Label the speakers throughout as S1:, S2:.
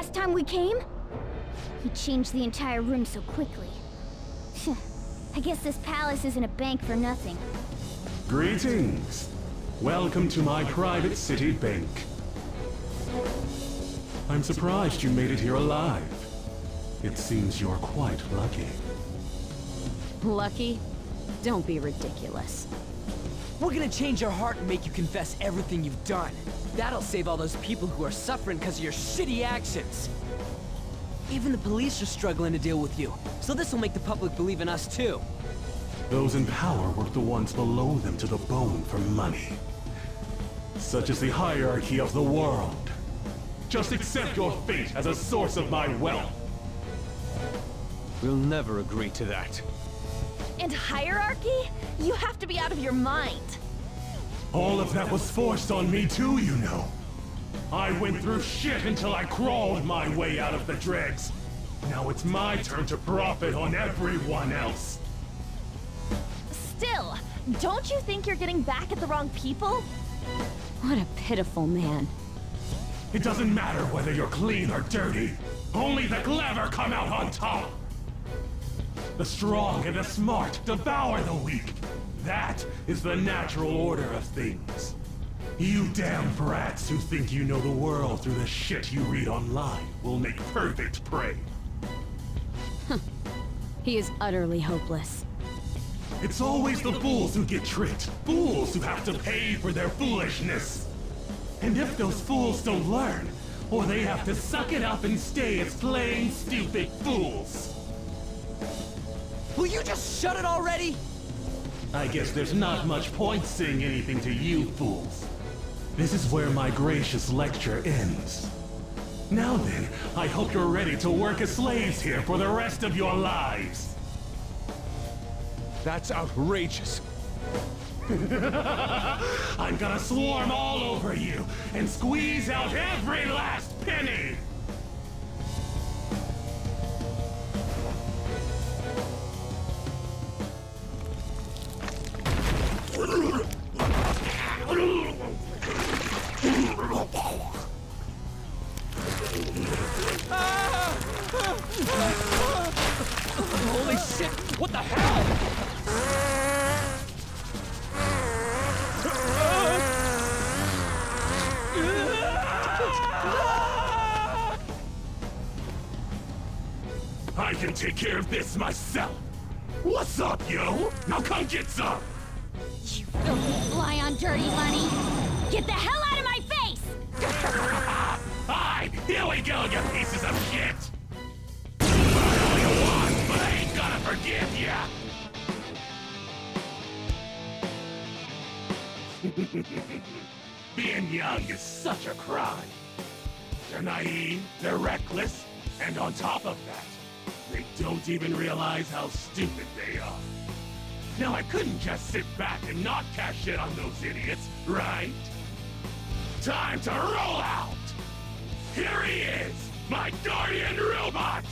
S1: last time we came. He changed the entire room so quickly. I guess this palace isn't a bank for nothing.
S2: Greetings. Welcome to my private city bank. I'm surprised you made it here alive. It seems you're quite lucky.
S3: Lucky? Don't be ridiculous.
S4: We're gonna change your heart and make you confess everything you've done. That'll save all those people who are suffering because of your shitty actions. Even the police are struggling to deal with you, so this will make the public believe in us too.
S2: Those in power work the ones below them to the bone for money. Such is the hierarchy of the world. Just accept your fate as a source of my wealth.
S5: We'll never agree to that.
S6: And hierarchy? You have to be out of your mind.
S2: All of that was forced on me too, you know. I went through shit until I crawled my way out of the dregs. Now it's my turn to profit on everyone else.
S6: Still, don't you think you're getting back at the wrong people?
S3: What a pitiful man.
S2: It doesn't matter whether you're clean or dirty. Only the clever come out on top. The strong and the smart devour the weak. That is the natural order of things. You damn brats who think you know the world through the shit you read online will make perfect prey.
S3: He is utterly hopeless.
S2: It's always the fools who get tricked. Fools who have to pay for their foolishness. And if those fools don't learn, or they have to suck it up and stay as plain stupid fools.
S4: Will you just shut it already?
S2: I guess there's not much point saying anything to you fools. This is where my gracious lecture ends. Now then, I hope you're ready to work as slaves here for the rest of your lives.
S5: That's outrageous.
S2: I'm gonna swarm all over you and squeeze out every last penny!
S4: Holy shit! What the hell?
S2: I can take care of this myself! What's up, yo? Now come get some!
S1: You filthy fly on dirty money! Get the hell out of my face!
S2: Hi! Here we go, you pieces of shit! Being young is such a crime. They're naive, they're reckless, and on top of that, they don't even realize how stupid they are. Now I couldn't just sit back and not cash in on those idiots, right? Time to roll out! Here he is, my guardian robot!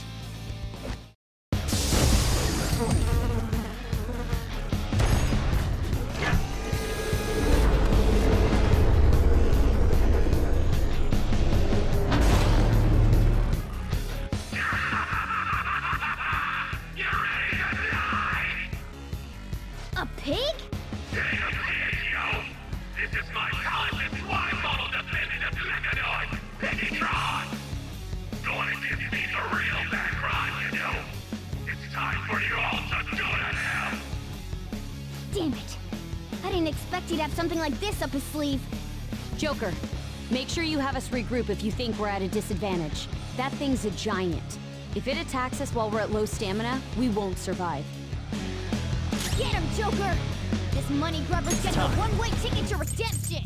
S3: Joker, make sure you have us regroup if you think we're at a disadvantage. That thing's a giant. If it attacks us while we're at low stamina, we won't survive.
S1: Get him, Joker! This money grubber's getting a one-way ticket to redemption!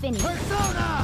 S2: finished.
S1: Persona!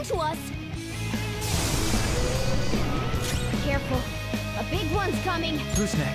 S2: coming to
S1: us! Careful. A big one's coming.
S4: Who's next?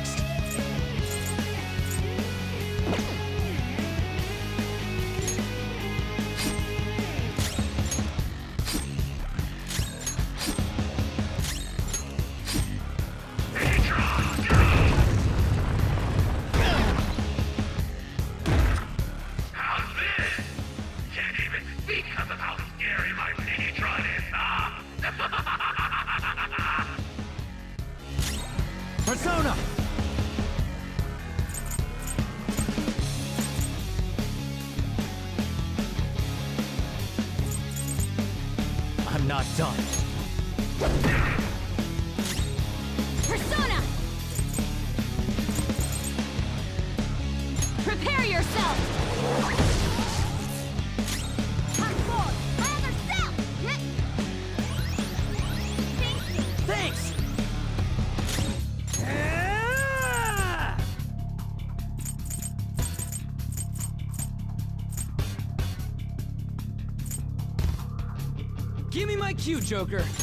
S4: you, Joker.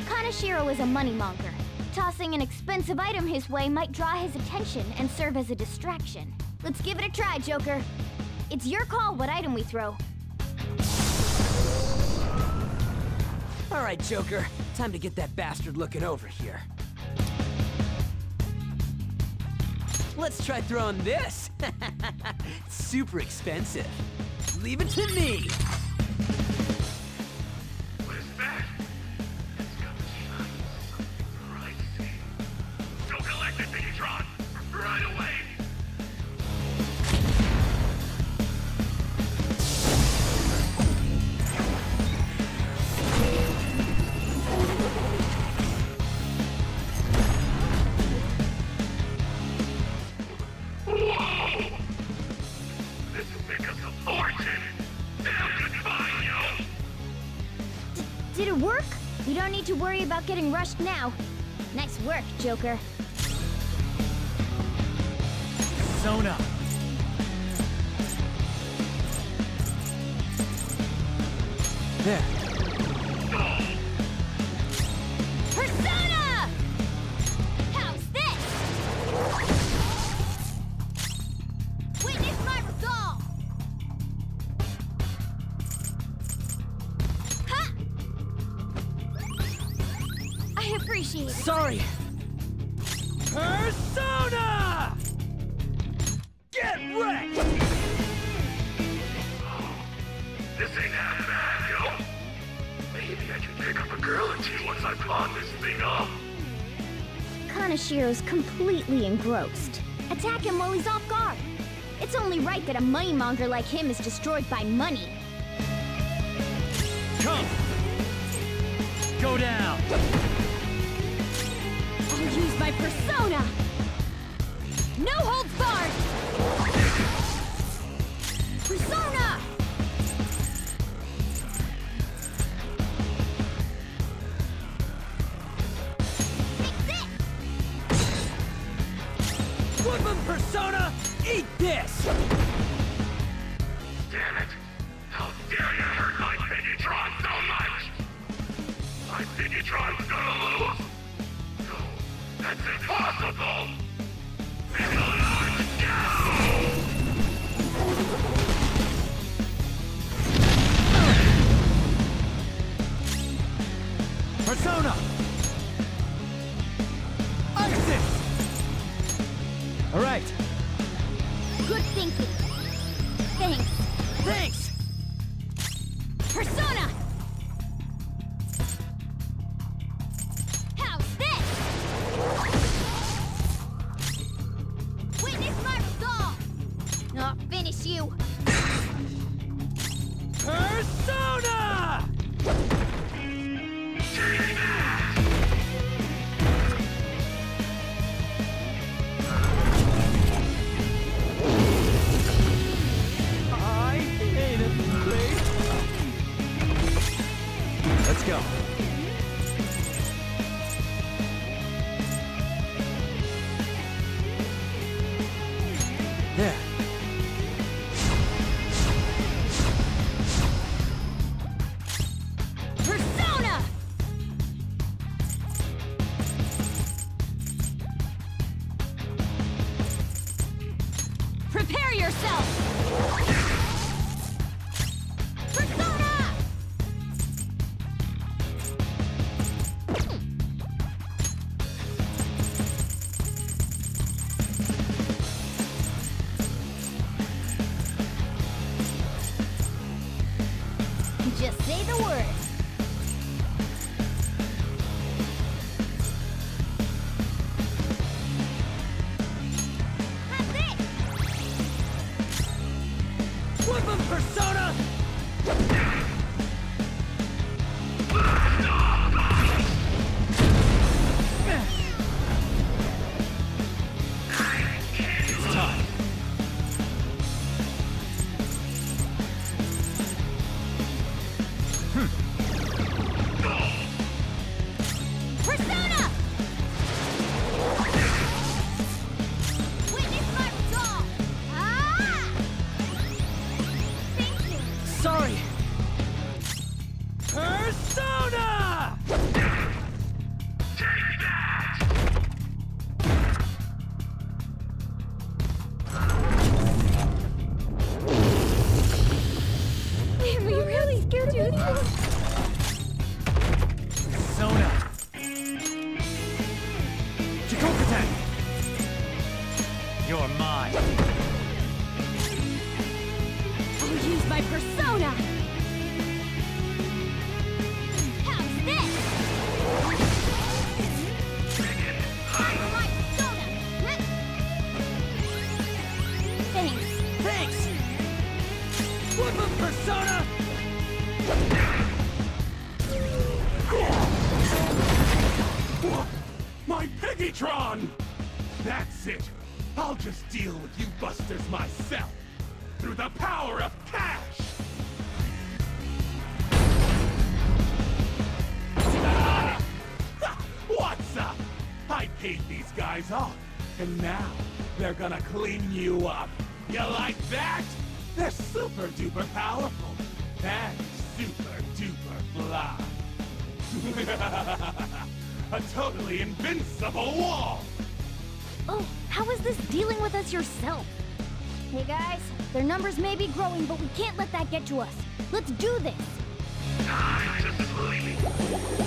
S1: Kaneshiro is a moneymonger. Tossing an expensive item his way might draw his attention and serve as a distraction. Let's give it a try, Joker. It's your call what item we throw.
S4: All right, Joker. Time to get that bastard looking over here. Let's try throwing this! Super expensive. Leave it to me!
S2: crushed now.
S1: Nice work, Joker. engrossed. Attack him while he's off guard! It's only right that a moneymonger like him is destroyed by money. numbers may be growing, but we can't let that get to us. Let's do this!
S2: Time to.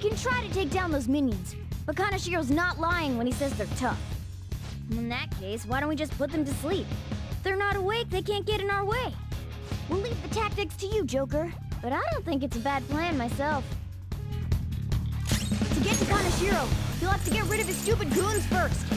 S1: We can try to take down those minions, but Kaneshiro's not lying when he says they're tough. In that case, why don't we just put them to sleep? If they're not awake, they can't get in our way. We'll leave the tactics to you, Joker, but I don't think it's a bad plan myself. To get to Kaneshiro, you'll have to get rid of his stupid goons first.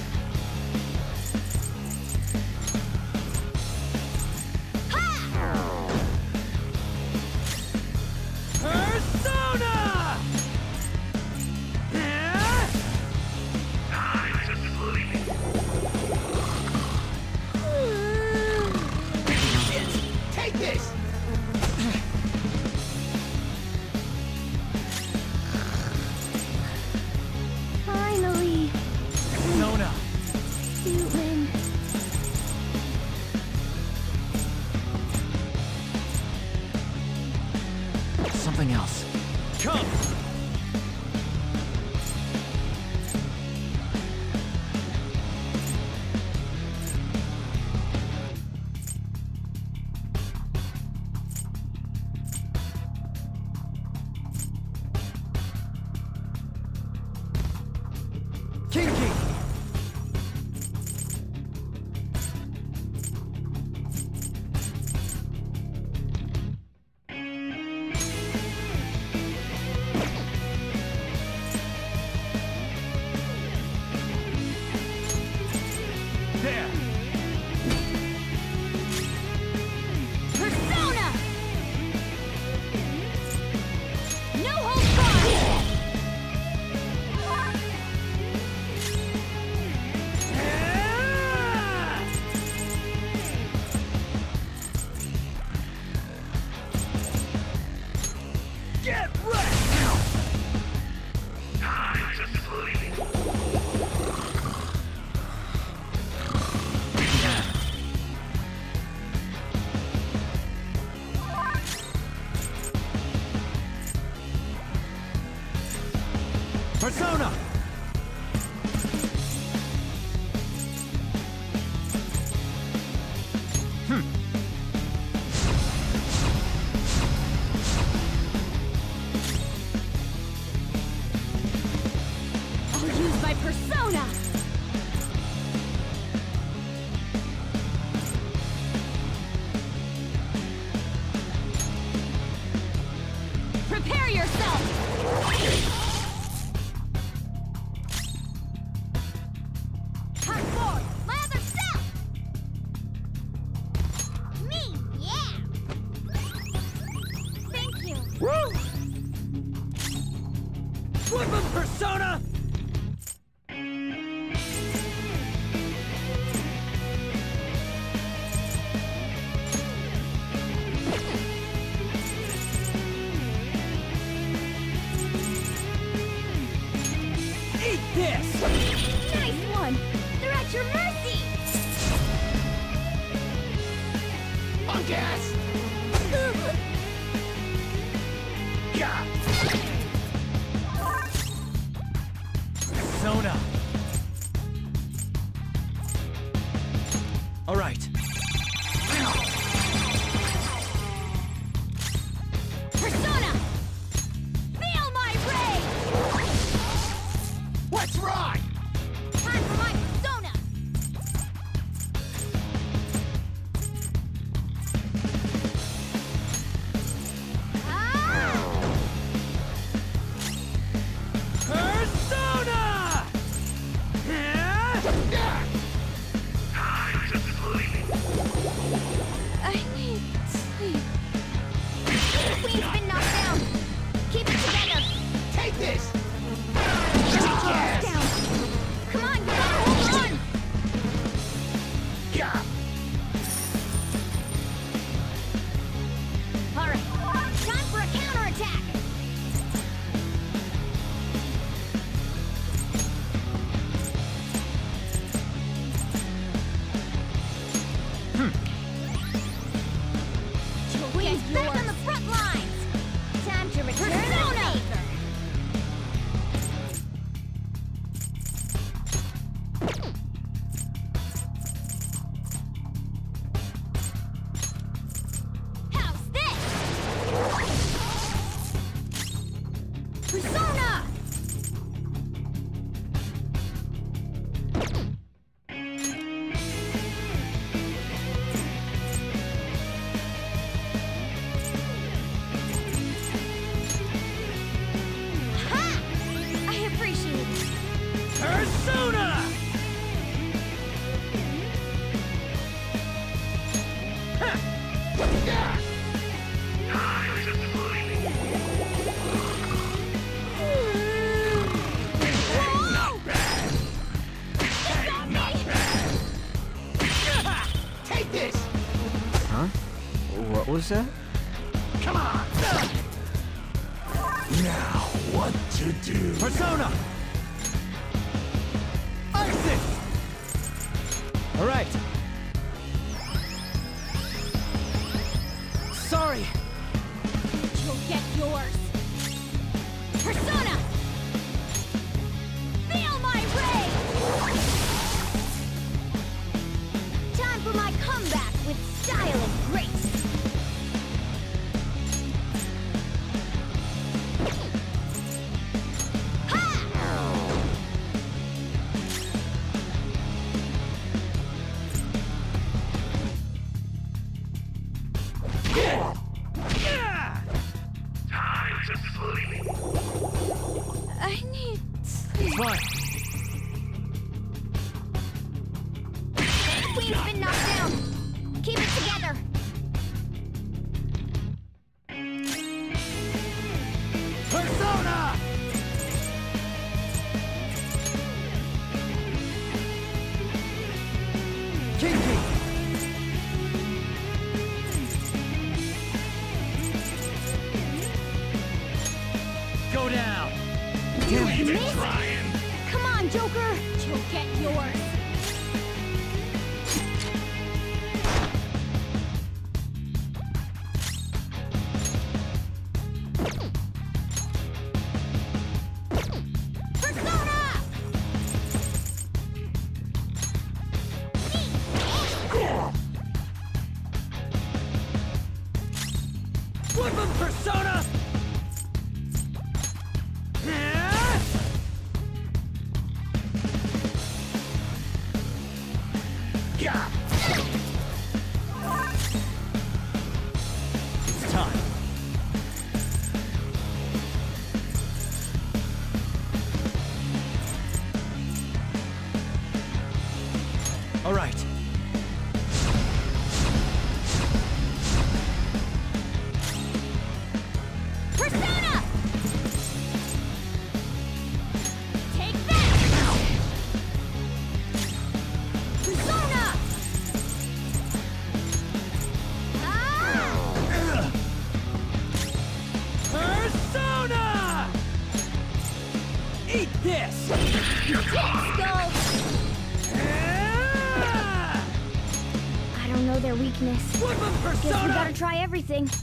S1: Try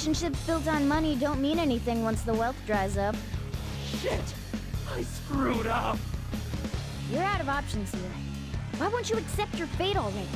S1: relationships built on money don't mean anything once the wealth dries up.
S2: Shit! I screwed up!
S1: You're out of options here. Why won't you accept your fate already?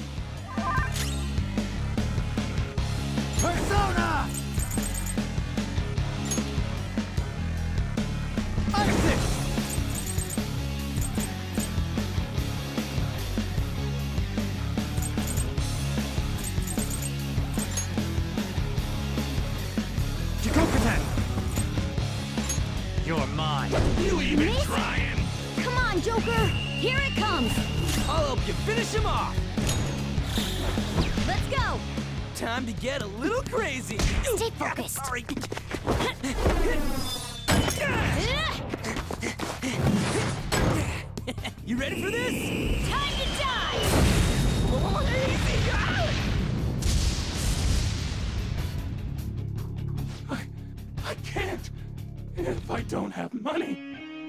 S2: Don't have money,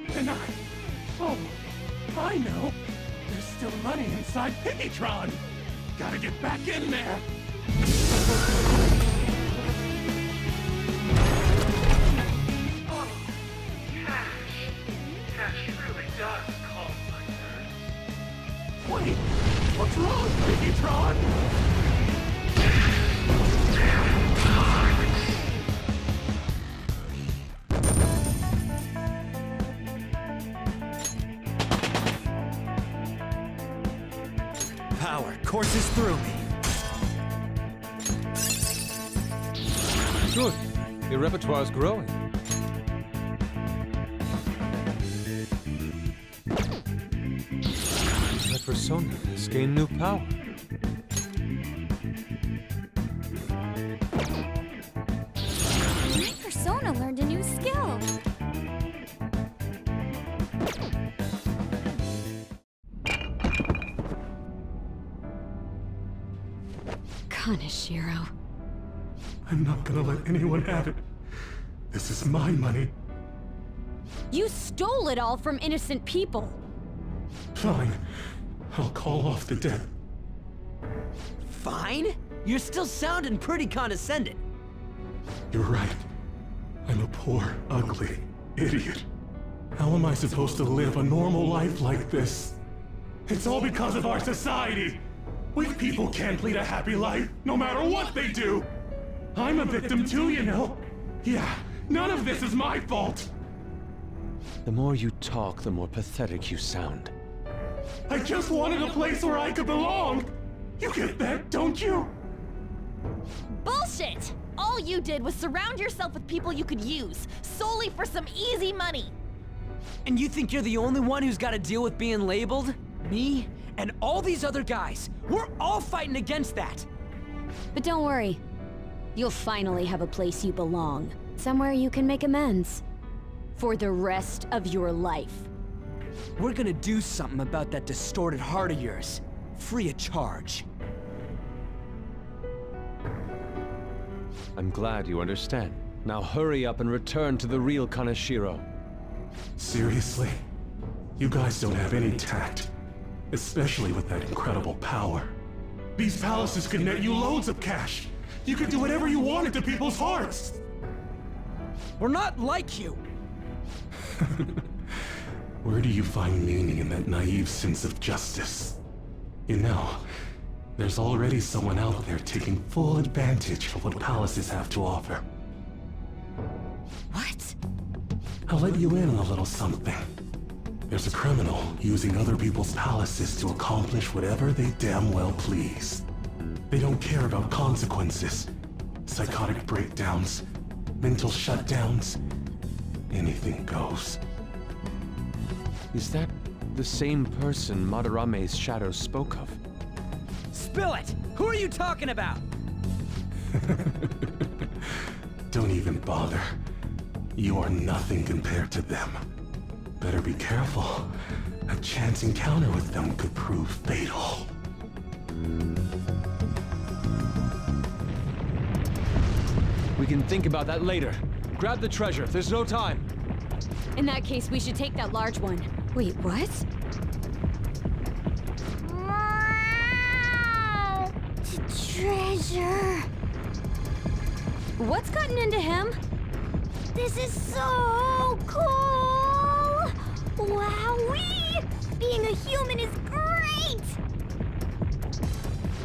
S2: then I. Oh, I know. There's still money inside Piggytron. Gotta get back in there.
S7: Your repertoire's growing. My persona has gained new power.
S1: My persona learned a new skill.
S3: Kaneshiro.
S2: I'm not gonna let anyone have it. This is my money.
S3: You stole it all from innocent people!
S2: Fine. I'll call off the debt.
S4: Fine? You're still sounding pretty condescending.
S2: You're right. I'm a poor, ugly idiot. How am I supposed to live a normal life like this? It's all because of our society. Weak people can't lead a happy life, no matter what they do. I'm a victim too, you know. Yeah, none of this is my fault.
S5: The more you talk, the more pathetic you sound.
S2: I just wanted a place where I could belong. You get that, don't you?
S6: Bullshit! All you did was surround yourself with people you could use, solely for some easy money.
S4: And you think you're the only one who's got to deal with being labeled? Me? And all these other guys. We're all fighting against that.
S3: But don't worry. You'll finally have a place you belong. Somewhere you can make amends. For the rest of your life.
S4: We're gonna do something about that distorted heart of yours. Free of charge.
S5: I'm glad you understand. Now hurry up and return to the real Kaneshiro.
S2: Seriously? You guys don't have any tact. Especially with that incredible power. These palaces could net you loads of cash. You could do whatever you wanted to people's hearts.
S4: We're not like you.
S2: Where do you find meaning in that naive sense of justice? You know, there's already someone out there taking full advantage of what palaces have to offer.
S4: What?
S2: I'll let you in on a little something. There's a criminal using other people's palaces to accomplish whatever they damn well please. They don't care about consequences. Psychotic breakdowns, mental shutdowns, anything goes.
S5: Is that the same person Madarame's shadow spoke of.
S4: Spill it! Who are you talking about?
S2: Don't even bother. You are nothing compared to them. Better be careful. A chance encounter with them could prove fatal.
S5: We can think about that later. Grab the treasure, there's no time.
S3: In that case, we should take that large one. Wait, what?
S1: Wow! Treasure!
S3: What's gotten into him?
S1: This is so cool! Wowee! Being a human is great!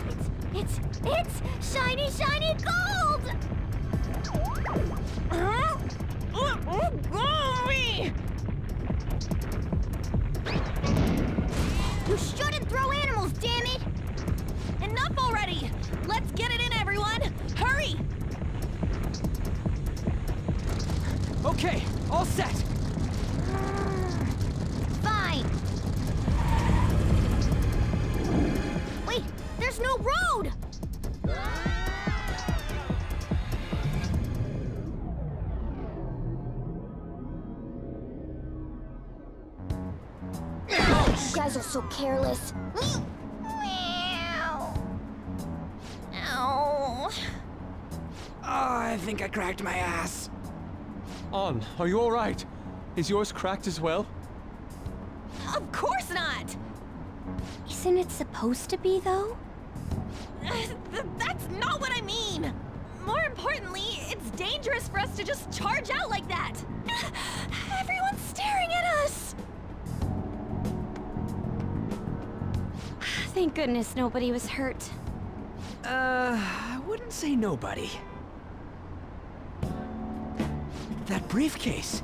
S1: It's, it's, it's shiny, shiny gold!
S6: Oh, oh!
S1: You shouldn't throw animals, damn it!
S6: Enough already! Let's get it in, everyone! Hurry!
S4: Okay, all set.
S1: So.
S6: Meow. Ow.
S4: Oh, I think I cracked my ass.
S5: Ann, are you alright? Is yours cracked as well?
S6: Of course not!
S1: Isn't it supposed to be, though?
S6: Th- That's not what I mean! More importantly, it's dangerous for us to just charge out like that!
S3: Thank goodness nobody was hurt.
S4: Uh, I wouldn't say nobody. That briefcase.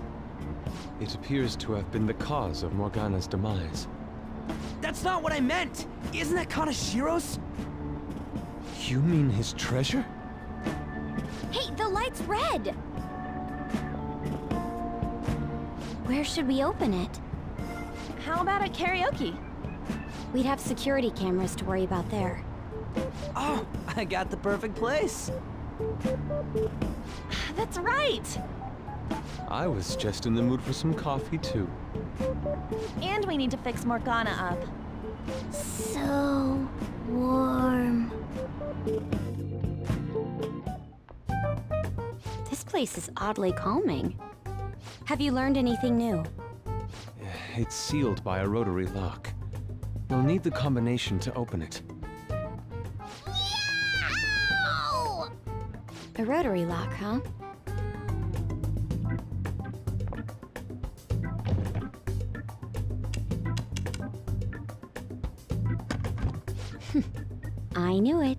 S5: It appears to have been the cause of Morgana's demise.
S4: That's not what I meant. Isn't that Kaneshiro's?
S5: You mean his treasure?
S1: Hey, the light's red! Where should we open it?
S6: How about at karaoke?
S3: We'd have security cameras to worry about there.
S4: Oh, I got the perfect place.
S6: That's right!
S5: I was just in the mood for some coffee too.
S6: And we need to fix Morgana up.
S1: So warm.
S3: This place is oddly calming. Have you learned anything new?
S5: It's sealed by a rotary lock. We'll need the combination to open it.
S3: A rotary lock, huh? I knew it.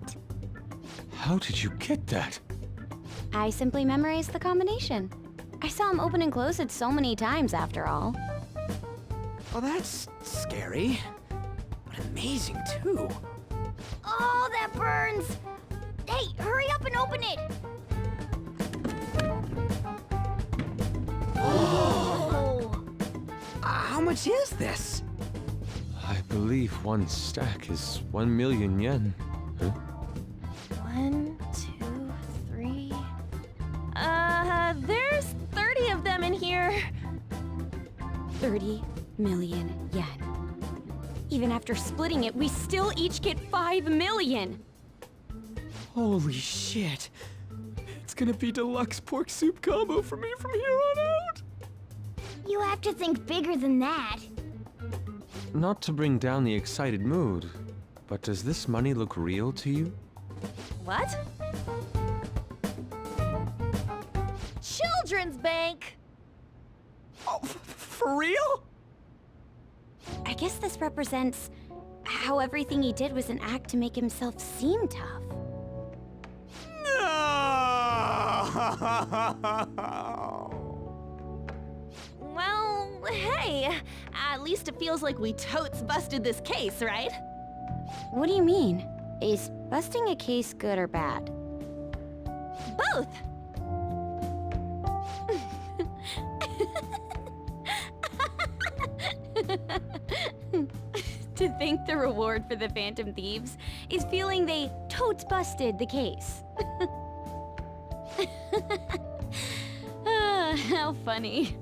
S5: How did you get that?
S3: I simply memorized the combination. I saw him open and close it so many times after all.
S4: Well, that's scary. But amazing, too.
S1: Oh, that burns! Hey, hurry up and open it! Oh!
S4: Uh, how much is this?
S5: I believe one stack is one million yen. Huh?
S6: One, two, three. Uh, there's 30 of them in here.
S3: 30 million yen. Even after splitting it, we still each get 5 million!
S4: Holy shit. It's gonna be deluxe pork soup combo for me from here on out.
S1: You have to think bigger than that.
S5: Not to bring down the excited mood, but does this money look real to you?
S6: What? Children's Bank!
S4: Oh, for real?
S3: I guess this represents how everything he did was an act to make himself seem tough.
S6: Well, hey, at least it feels like we totes busted this case, right?
S3: What do you mean? Is busting a case good or bad?
S6: Both!
S3: to think the reward for the Phantom Thieves is feeling they totes busted the case. ah, how funny.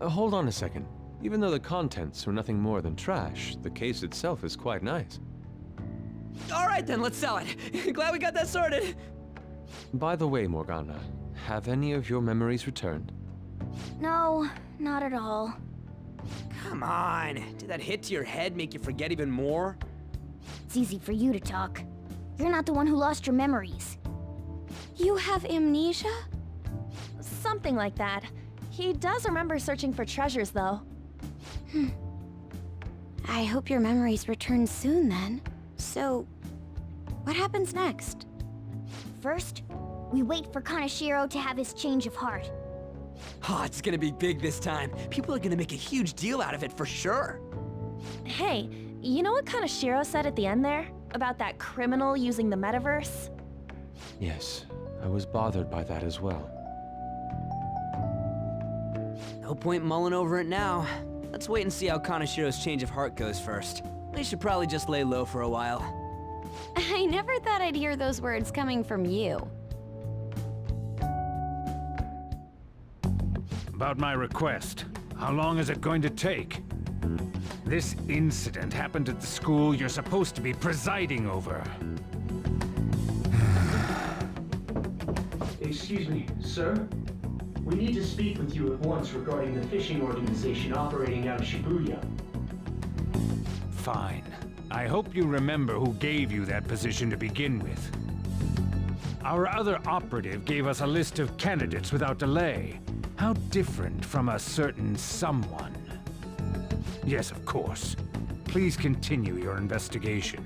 S5: Uh, hold on a second. Even though the contents are nothing more than trash, the case itself is quite nice.
S4: All right then, let's sell it. Glad we got that sorted.
S5: By the way, Morgana, have any of your memories returned?
S1: No, not at all.
S4: Come on. Did that hit to your head make you forget even more?
S1: It's easy for you to talk. You're not the one who lost your memories.
S3: You have amnesia?
S6: Something like that. He does remember searching for treasures, though. Hmm.
S3: I hope your memories return soon then. So, what happens next?
S1: First, we wait for Kaneshiro to have his change of heart.
S4: Oh, it's gonna be big this time. People are gonna make a huge deal out of it for sure.
S6: Hey, you know what Kaneshiro said at the end there? About that criminal using the metaverse?
S5: Yes, I was bothered by that as well.
S4: No point mulling over it now. Let's wait and see how Kaneshiro's change of heart goes first. We should probably just lay low for a while.
S3: I never thought I'd hear those words coming from you.
S8: About my request. How long is it going to take? This incident happened at the school you're supposed to be presiding over.
S9: Excuse me, sir? We need to speak with you at once regarding the phishing organization operating out of Shibuya.
S8: Fine. I hope you remember who gave you that position to begin with. Our other operative gave us a list of candidates without delay. How different from a certain someone. Yes, of course. Please continue your investigation.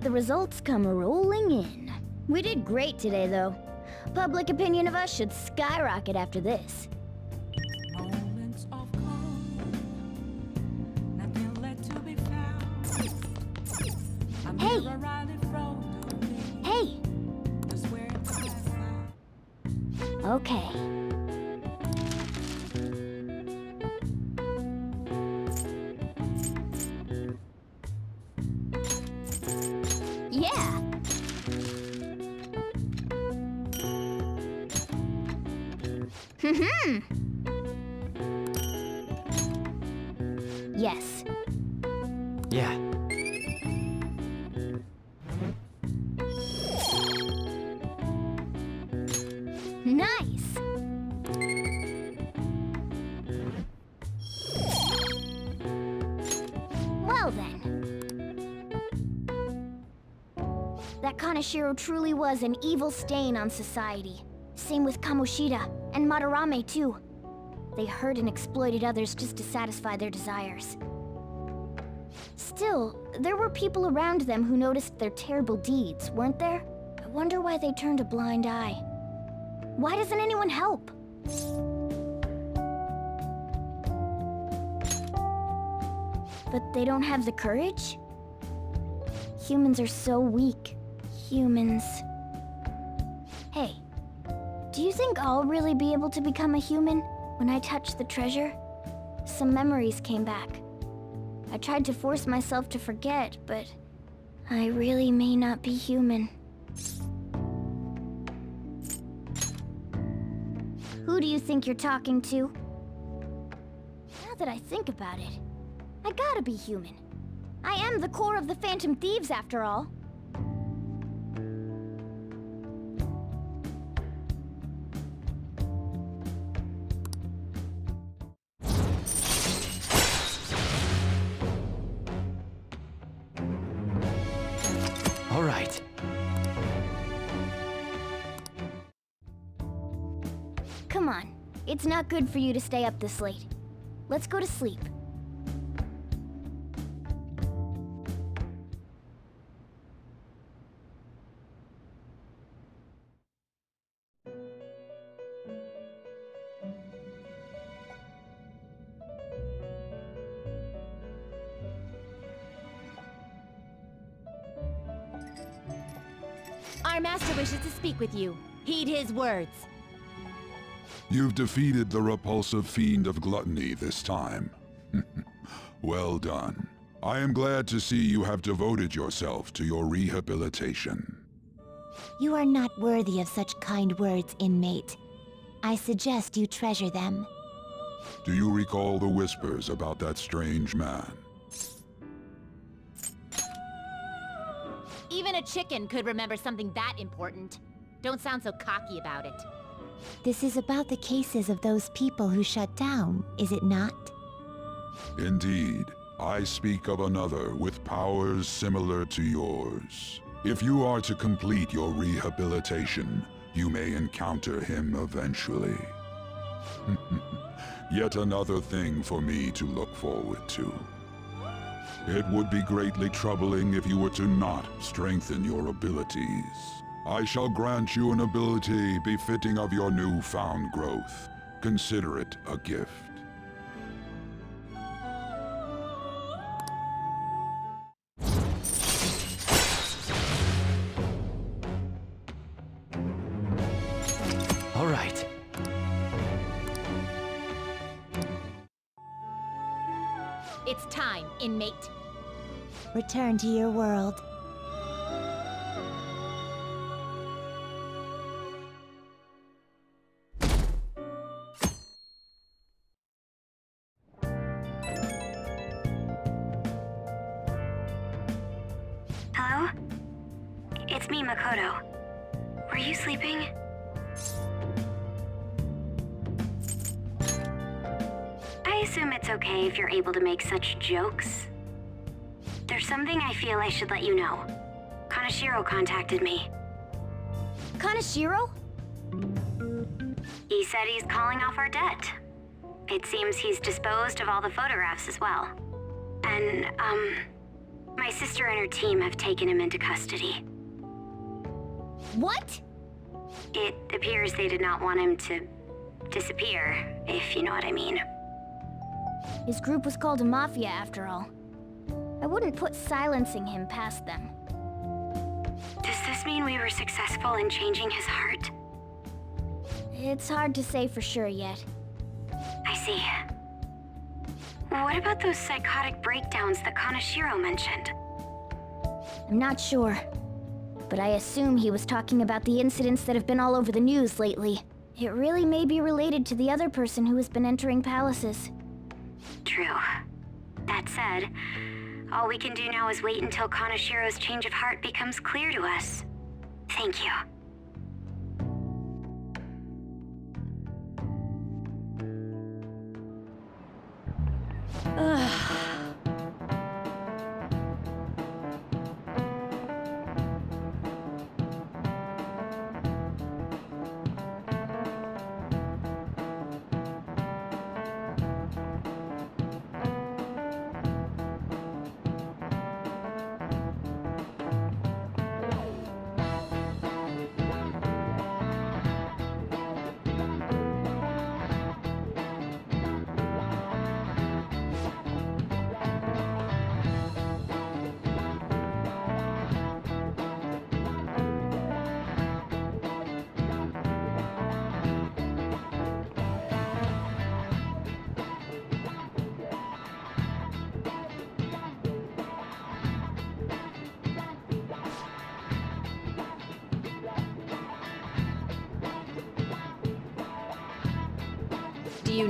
S1: The results come rolling in. We did great today, though. Public opinion of us should skyrocket after this. Mm-hmm. yes.
S4: Yeah.
S1: Nice. Well then. That Kaneshiro truly was an evil stain on society. Same with Kamoshida, and Madarame too. They hurt and exploited others just to satisfy their desires. Still, there were people around them who noticed their terrible deeds, weren't there? I wonder why they turned a blind eye. Why doesn't anyone help? But they don't have the courage? Humans are so weak. Humans. Do you think I'll really be able to become a human when I touch the treasure? Some memories came back. I tried to force myself to forget, but I really may not be human. Who do you think you're talking to? Now that I think about it, I gotta be human. I am the core of the Phantom Thieves, after all. Good for you to stay up this late. Let's go to sleep.
S10: Our master wishes to speak with you. Heed his words.
S11: You've defeated the repulsive fiend of gluttony this time. well done. I am glad to see you have devoted yourself to your rehabilitation.
S12: You are not worthy of such kind words, inmate. I suggest you treasure them.
S11: Do you recall the whispers about that strange man?
S10: Even a chicken could remember something that important. Don't sound so cocky about it.
S12: This is about the cases of those people who shut down, is it not?
S11: Indeed, I speak of another with powers similar to yours. If you are to complete your rehabilitation, you may encounter him eventually. Yet another thing for me to look forward to. It would be greatly troubling if you were to not strengthen your abilities. I shall grant you an ability befitting of your newfound growth. Consider it a gift.
S5: All right.
S10: It's time, inmate.
S12: Return to your world.
S3: Able to make such jokes. There's something I feel I should let you know. Kaneshiro contacted me.
S1: Kaneshiro?
S3: He said he's calling off our debt. It seems he's disposed of all the photographs as well. And, um, my sister and her team have taken him into custody.
S1: What?
S3: It appears they did not want him to disappear, if you know what I mean.
S1: His group was called a mafia after all. I wouldn't put silencing him past them.
S3: Does this mean we were successful in changing his heart?
S1: It's hard to say for sure yet.
S3: I see. What about those psychotic breakdowns that Kaneshiro mentioned?
S1: I'm not sure. But I assume he was talking about the incidents that have been all over the news lately. It really may be related to the other person who has been entering palaces.
S3: True. That said, all we can do now is wait until Kaneshiro's change of heart becomes clear to us. Thank you.
S1: Ugh.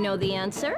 S1: Know the answer?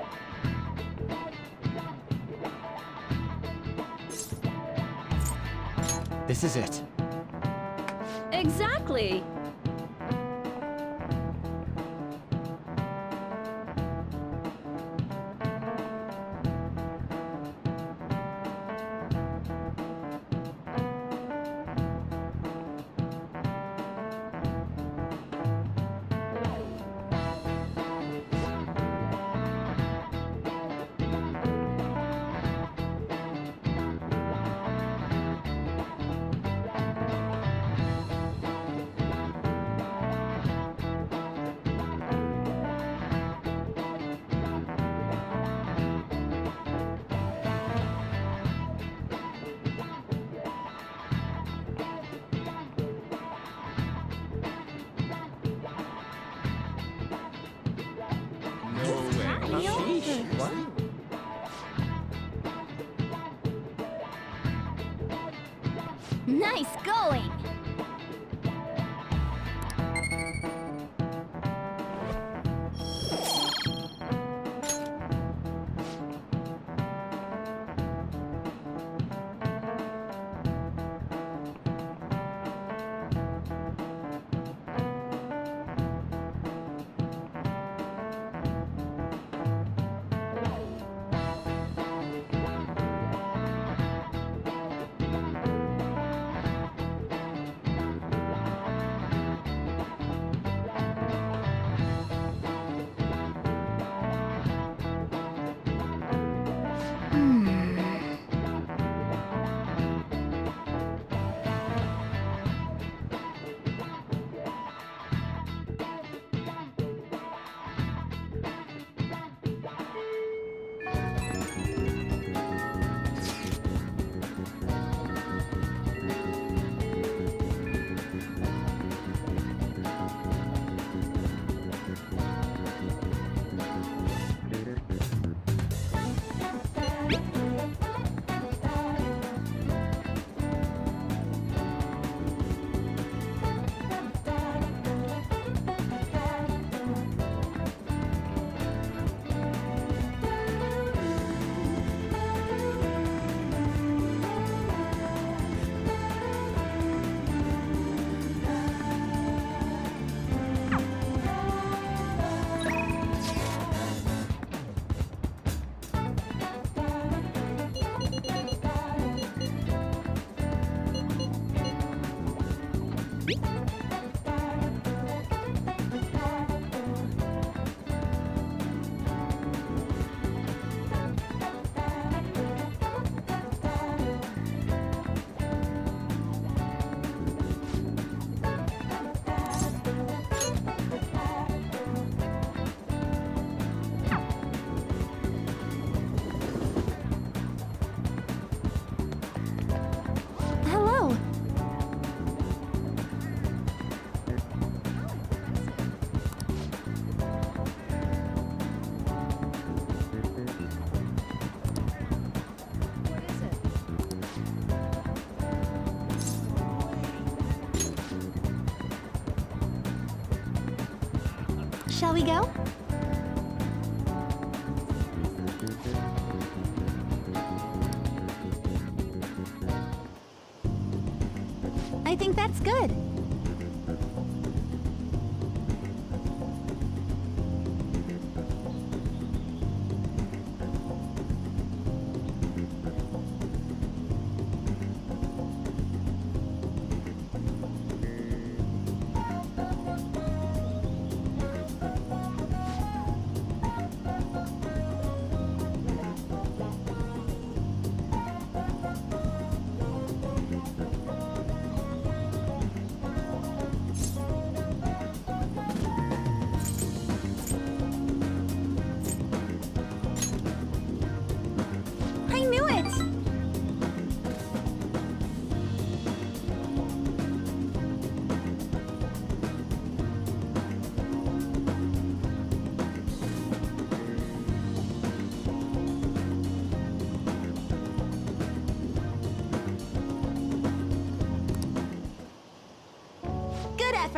S12: We go?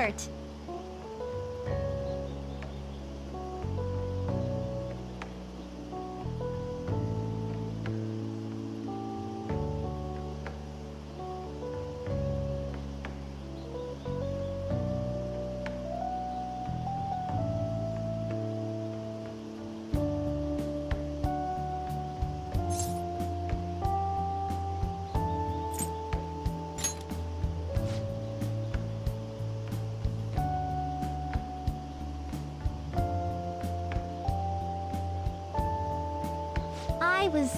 S12: Effort!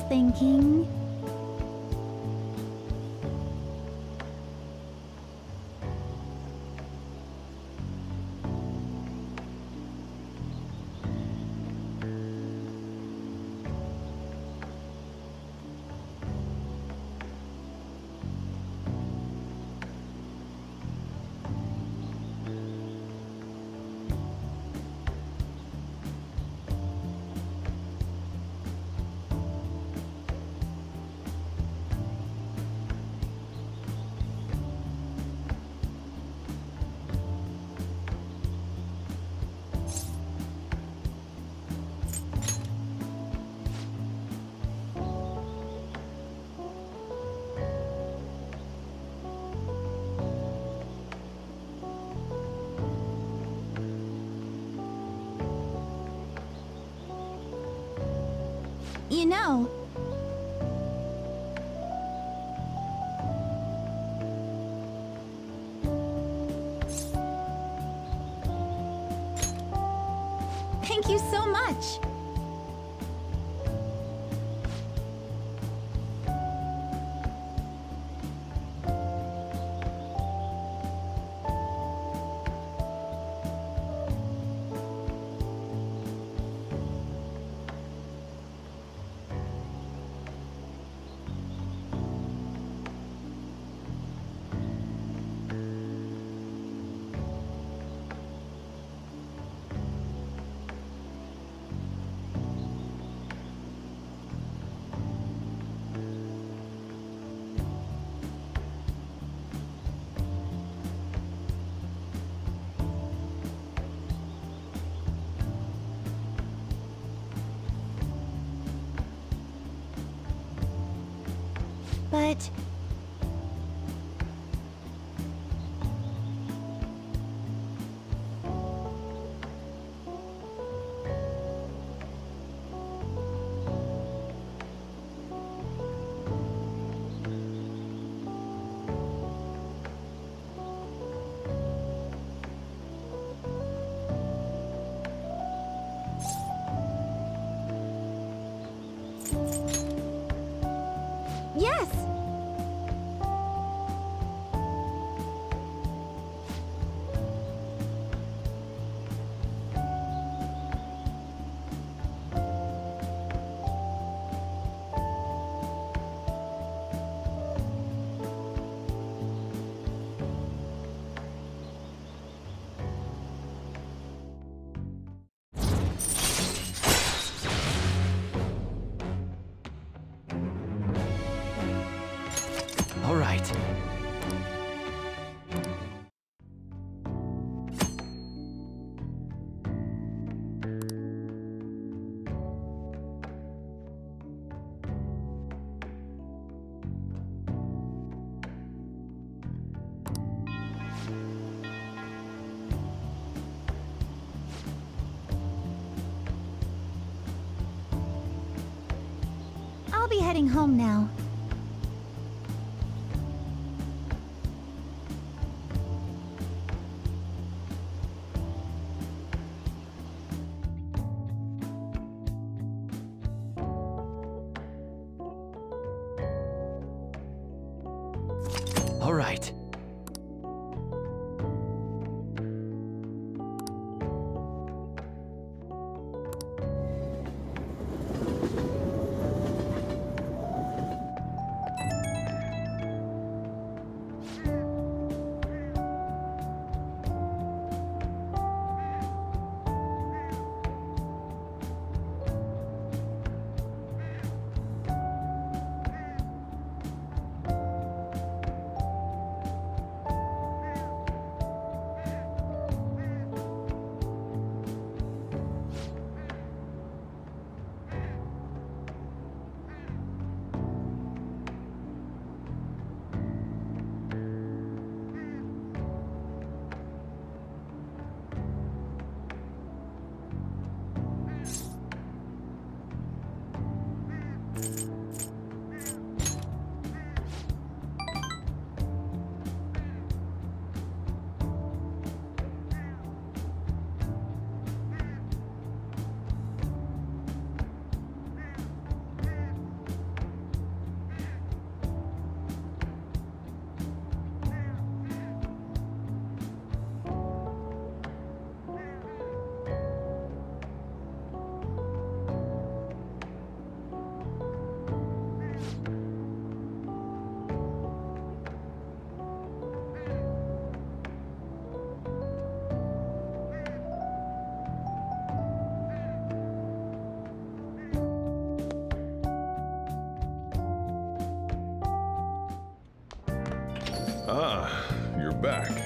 S12: Thinking... You know, home now.
S13: back.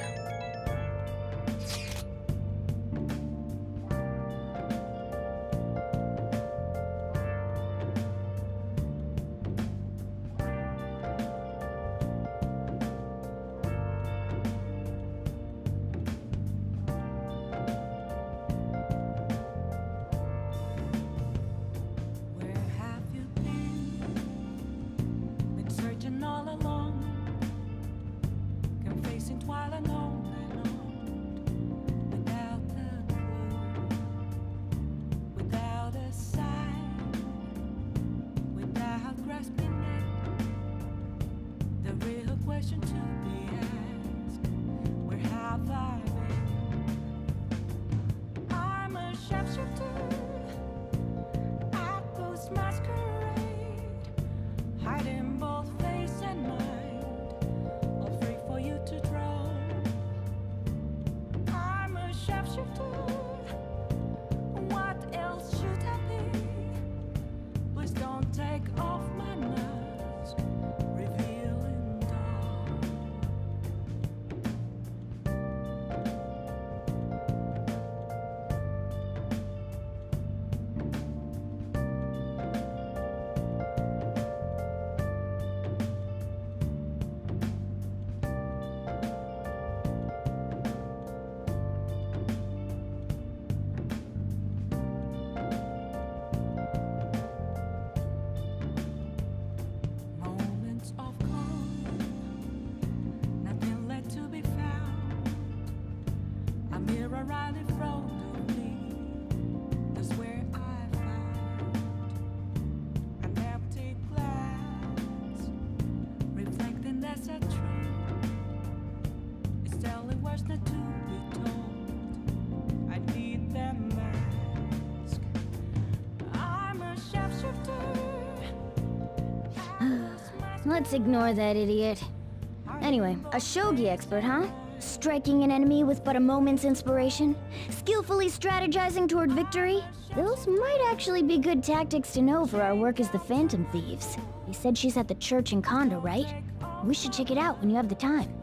S1: Let's ignore that idiot. Anyway, a shogi expert, huh? Striking an enemy with but a moment's inspiration? Skillfully strategizing toward victory? Those might actually be good tactics to know for our work as the Phantom Thieves. You said she's at the church in Kanda, right? We should check it out when you have the time.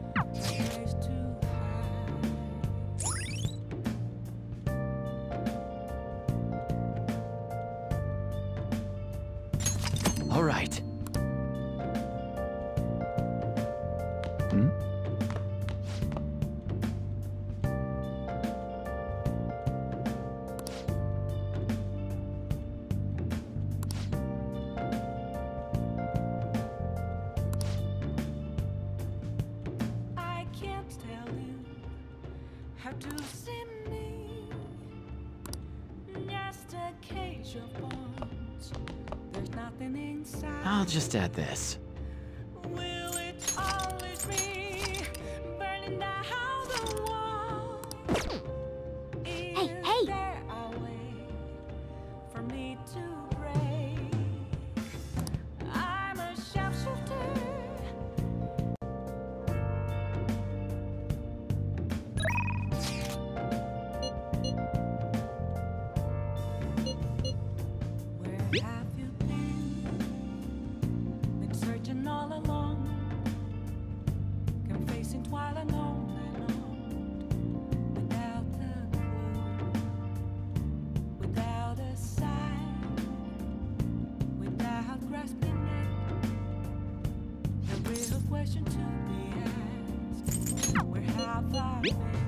S14: question to be asked.
S4: We're half five.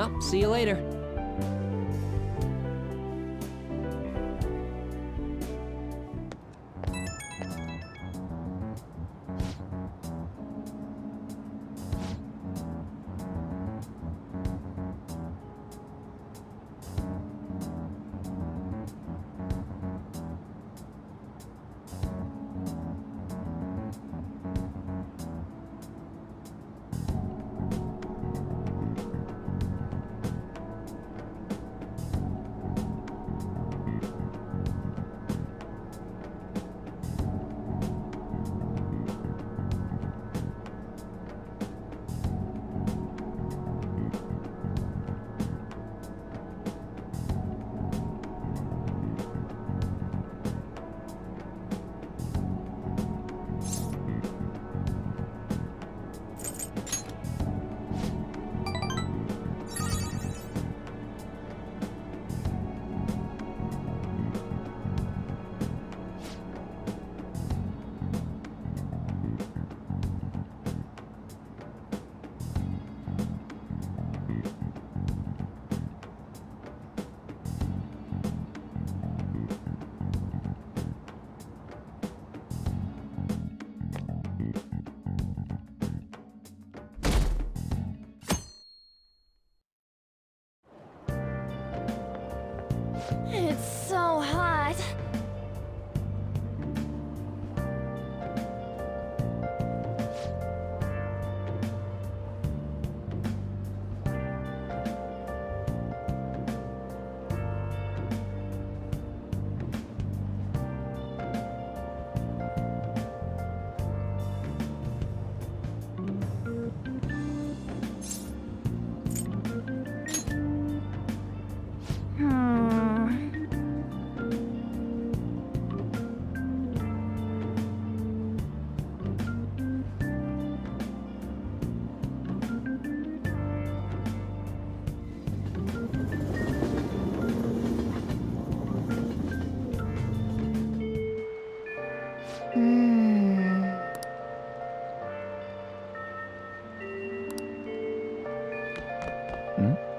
S4: Well, see you later.
S15: Hmm?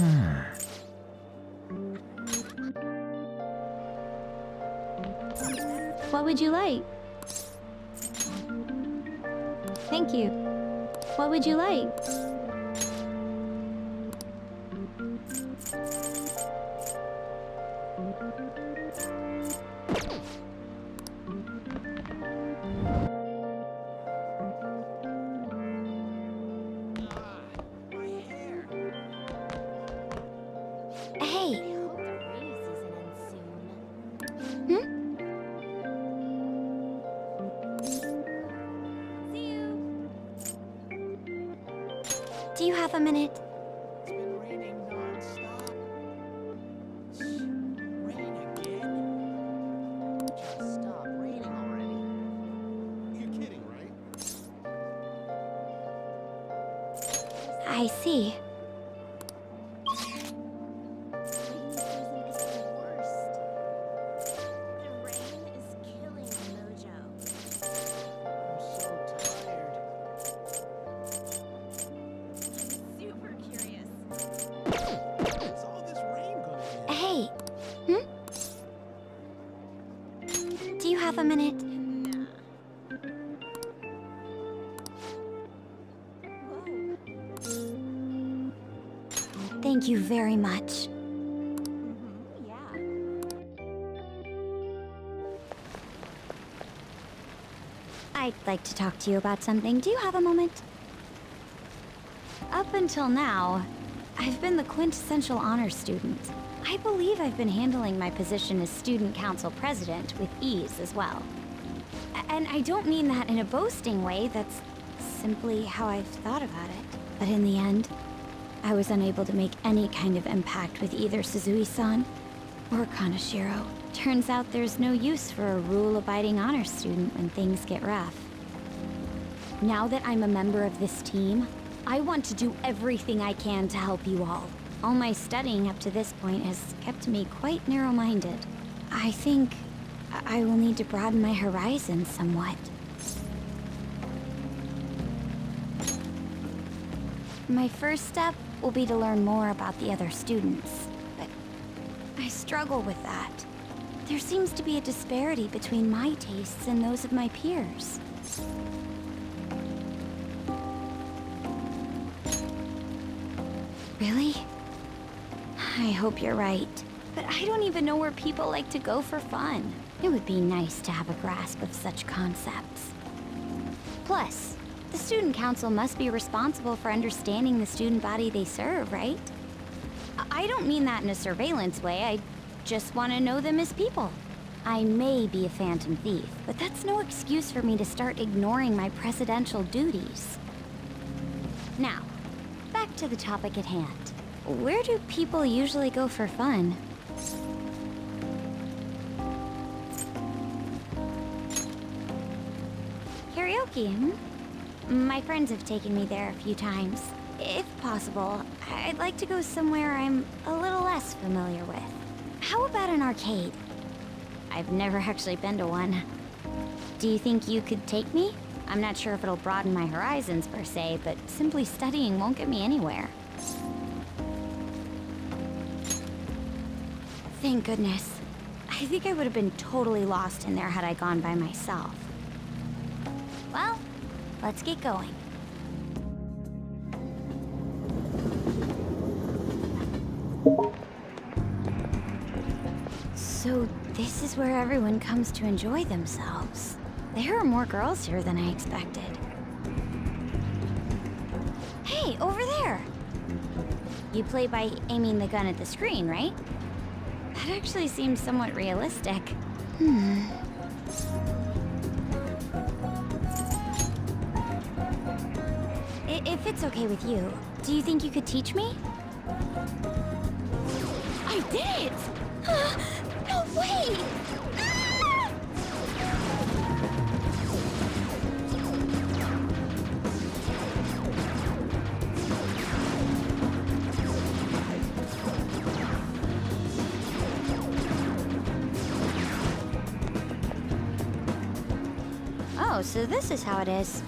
S16: Hmm.
S17: What
S3: would you like? Thank you. What would you like?
S16: Talk to you about something. Do you have a moment?
S3: Up until now, I've been the quintessential honor student. I believe I've been handling my position as student council president with ease as well. And I don't mean that in a boasting way, that's simply how I've thought about it. But in the end, I was unable to make any kind of impact with either Suzui-san or Kaneshiro. Turns out there's no use for a rule-abiding honor student when things get rough. Now that I'm a member of this team, I want to do everything I can to help you all. All my studying up to this point has kept me quite narrow-minded. I think I will need to broaden my horizons somewhat. My first step will be to learn more about the other students. But I struggle with that. There seems to be a disparity between my tastes and those of my peers. Really? I hope you're right. But I don't even know where people like to go for fun. It would be nice to have a grasp of such concepts. Plus, the student council must be responsible for understanding the student body they serve, right? I don't mean that in a surveillance way, I just want to know them as people. I may be a phantom thief, but that's no excuse for me to start ignoring my presidential duties. Now, to the topic at hand. Where do people usually go for fun? Karaoke, hmm? My friends have taken me there a few times. If possible, I'd like to go somewhere I'm a little less familiar with. How about an arcade? I've never actually been to one. Do you think you could take me? I'm not sure if it'll broaden my horizons per se, but simply studying won't get me anywhere. Thank goodness. I think I would have been totally lost in there had I gone by myself. Well, let's get going. So, this is where everyone comes to enjoy themselves. There are more girls here than I expected. Hey, over there! You play by aiming the gun at the screen, right? That actually seems somewhat realistic. Hmm. I- If it's okay with you, do you think you could teach me? I did it! no way! This is how it is.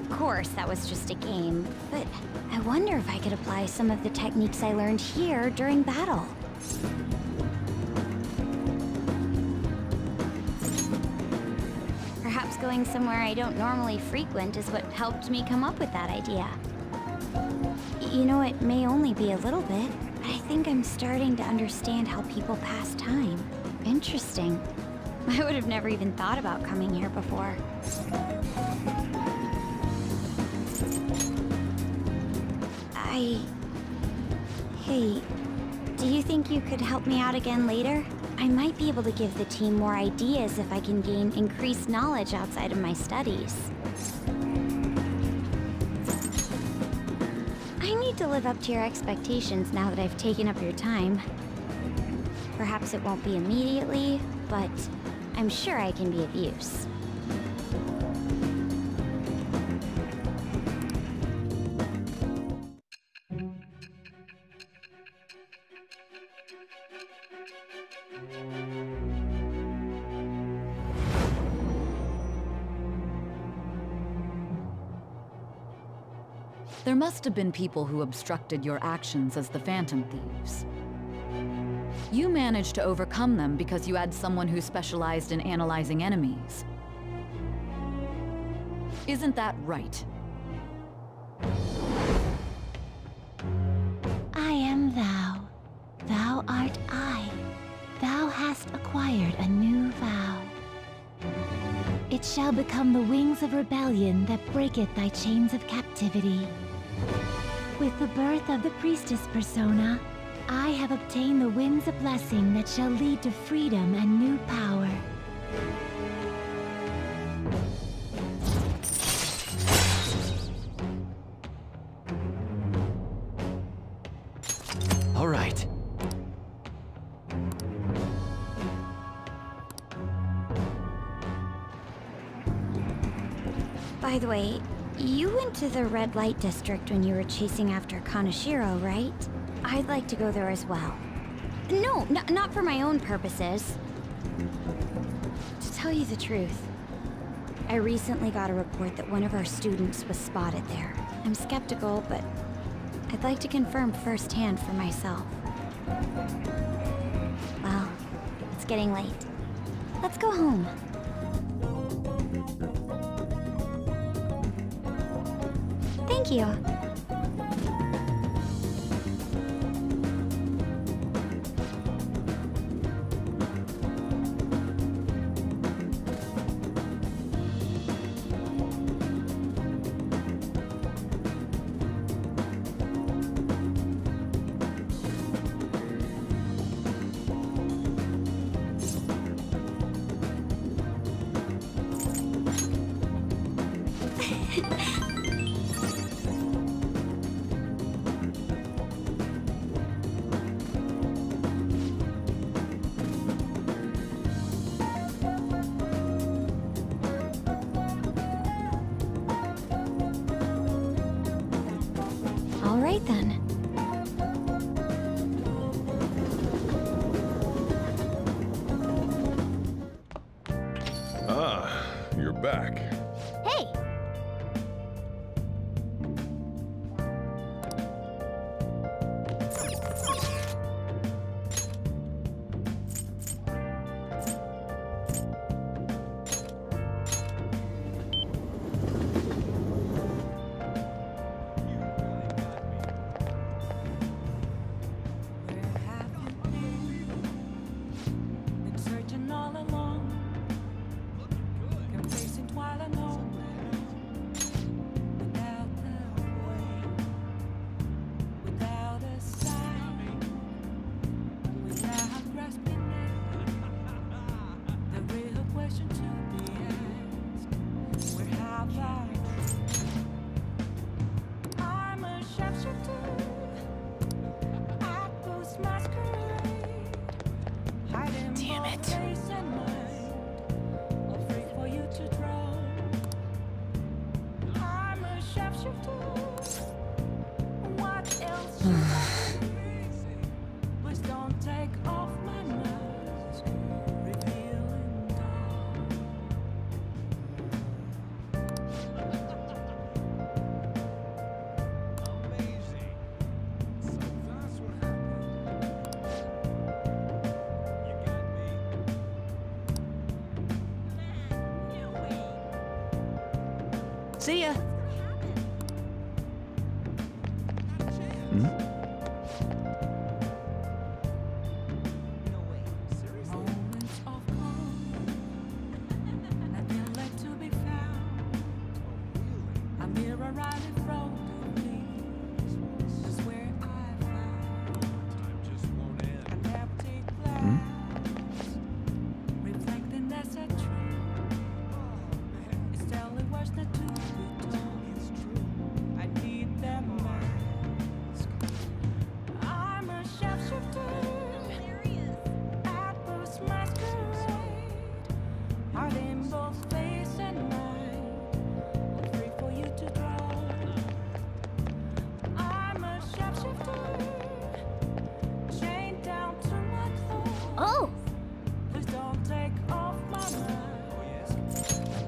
S3: Of course, that was just a game, but I wonder if I could apply some of the techniques I learned here during battle. Perhaps going somewhere I don't normally frequent is what helped me come up with that idea. You know, it may only be a little bit, think I'm starting to understand how people pass time. Interesting. I would have never even thought about coming here before. I... Hey, do you think you could help me out again later? I might be able to give the team more ideas if I can gain increased knowledge outside of my studies. Live up to your expectations now that I've taken up your time. Perhaps it won't be immediately, but I'm sure I can be of use.
S18: Must have been people who obstructed your actions as the Phantom Thieves. You managed to overcome them because you had someone who specialized in analyzing enemies. Isn't that right?
S12: I am thou. Thou art I. Thou hast acquired a new vow. It shall become the wings of rebellion that breaketh thy chains of captivity. With the birth of the priestess persona, I have obtained the winds of blessing that shall lead to freedom and new power.
S4: All right.
S3: By the way, you went to the red light district when you were chasing after Kaneshiro, right? I'd like to go there as well. No, not for my own purposes. To tell you the truth,
S13: I recently got a report that one of our students was spotted there. I'm skeptical, but I'd like to confirm firsthand for myself. Well, it's getting late. Let's go home. Thank you.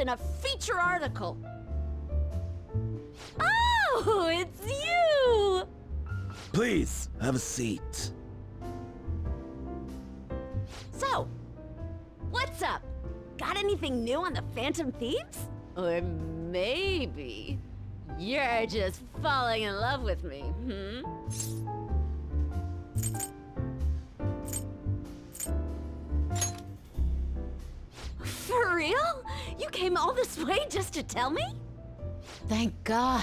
S19: in a
S20: feature article. Oh, it's you!
S21: Please, have a seat.
S20: So, what's up? Got anything new on the Phantom Thieves? Or maybe you're just falling in love with me, hmm? For real? You came all this way just to tell me? Thank God.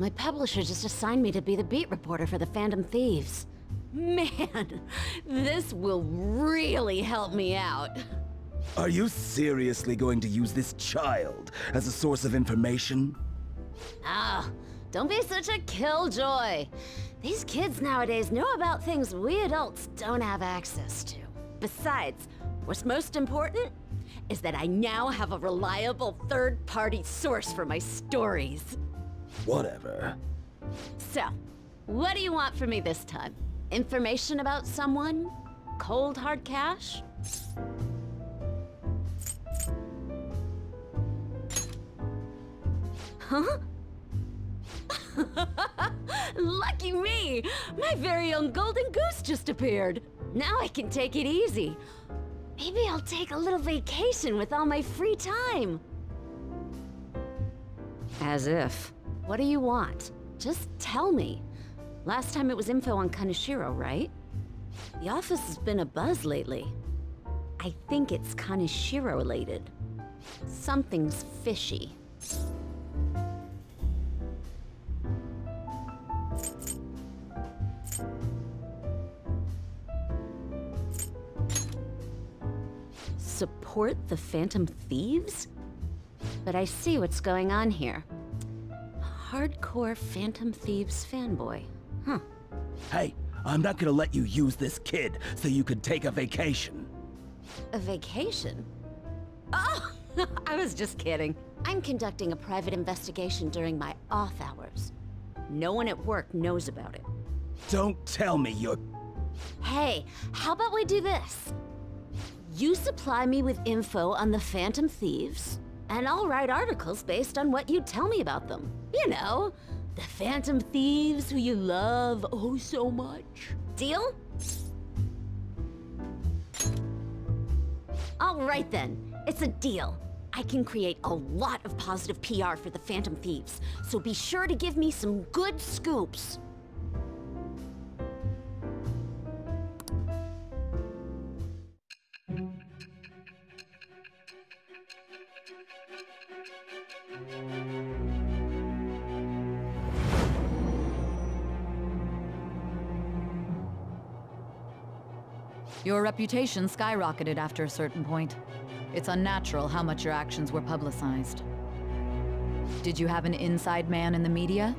S20: My publisher just assigned me to be the beat reporter for the Phantom Thieves. Man, this will really help me out.
S21: Are you seriously going to use this child as a source of information?
S20: Ah, don't be such a killjoy. These kids nowadays know about things we adults don't have access to. Besides, what's most important is that I now have a reliable third-party source for my stories.
S21: Whatever.
S20: So, what do you want from me this time? Information about someone? Cold hard cash? Huh? Lucky me! My very own golden goose just appeared. Now I can take it easy. Maybe I'll take a little vacation with all my free time. As if. What do you want? Just tell me. Last time it was info on Kaneshiro, right? The office has been a buzz lately. I think it's Kaneshiro related. Something's fishy. Support the Phantom Thieves? But I see what's going on here. Hardcore Phantom Thieves fanboy. Huh.
S21: Hey, I'm not gonna let you use this kid so you could take a vacation.
S20: A vacation? Oh, I was just kidding. I'm conducting a private investigation during my off hours. No one at work knows about it.
S21: Don't tell me you're...
S20: Hey, how about we do this? You supply me with info on the Phantom Thieves, and I'll write articles based on what you tell me about them. You know, the Phantom Thieves who you love oh so much. Deal? All right then, it's a deal. I can create a lot of positive PR for the Phantom Thieves, so be sure to give me some good scoops.
S18: Your reputation skyrocketed after a certain point. It's unnatural how much your actions were publicized. Did you have an inside man in the media?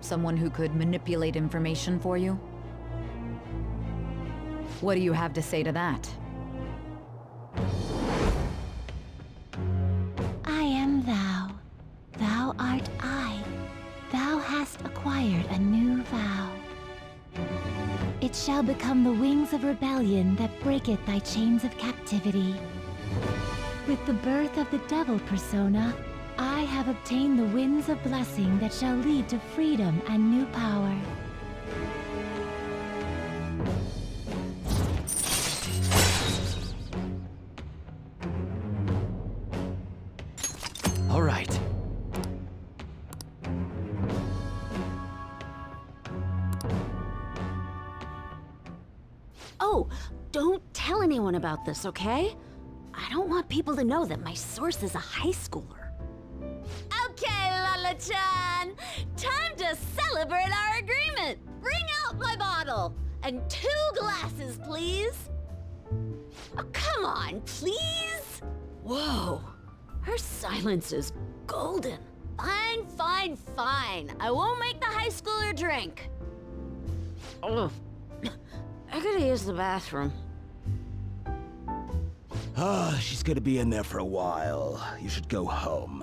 S18: Someone who could manipulate information for you? What do you have to say to that?
S12: Become the wings of rebellion that breaketh thy chains of captivity. With the birth of the devil persona, I have obtained the winds of blessing that shall lead to freedom and new power.
S20: About this, okay? I don't want people to know that my source is a high schooler. Okay, Lala-chan! Time to celebrate our agreement! Bring out my bottle! And two glasses, please! Oh, come on, please! Whoa, her silence is golden. Fine, fine, fine. I won't make the high schooler drink. Oh, I gotta use the bathroom.
S21: Ah, she's gonna be in there for a while. You should go home.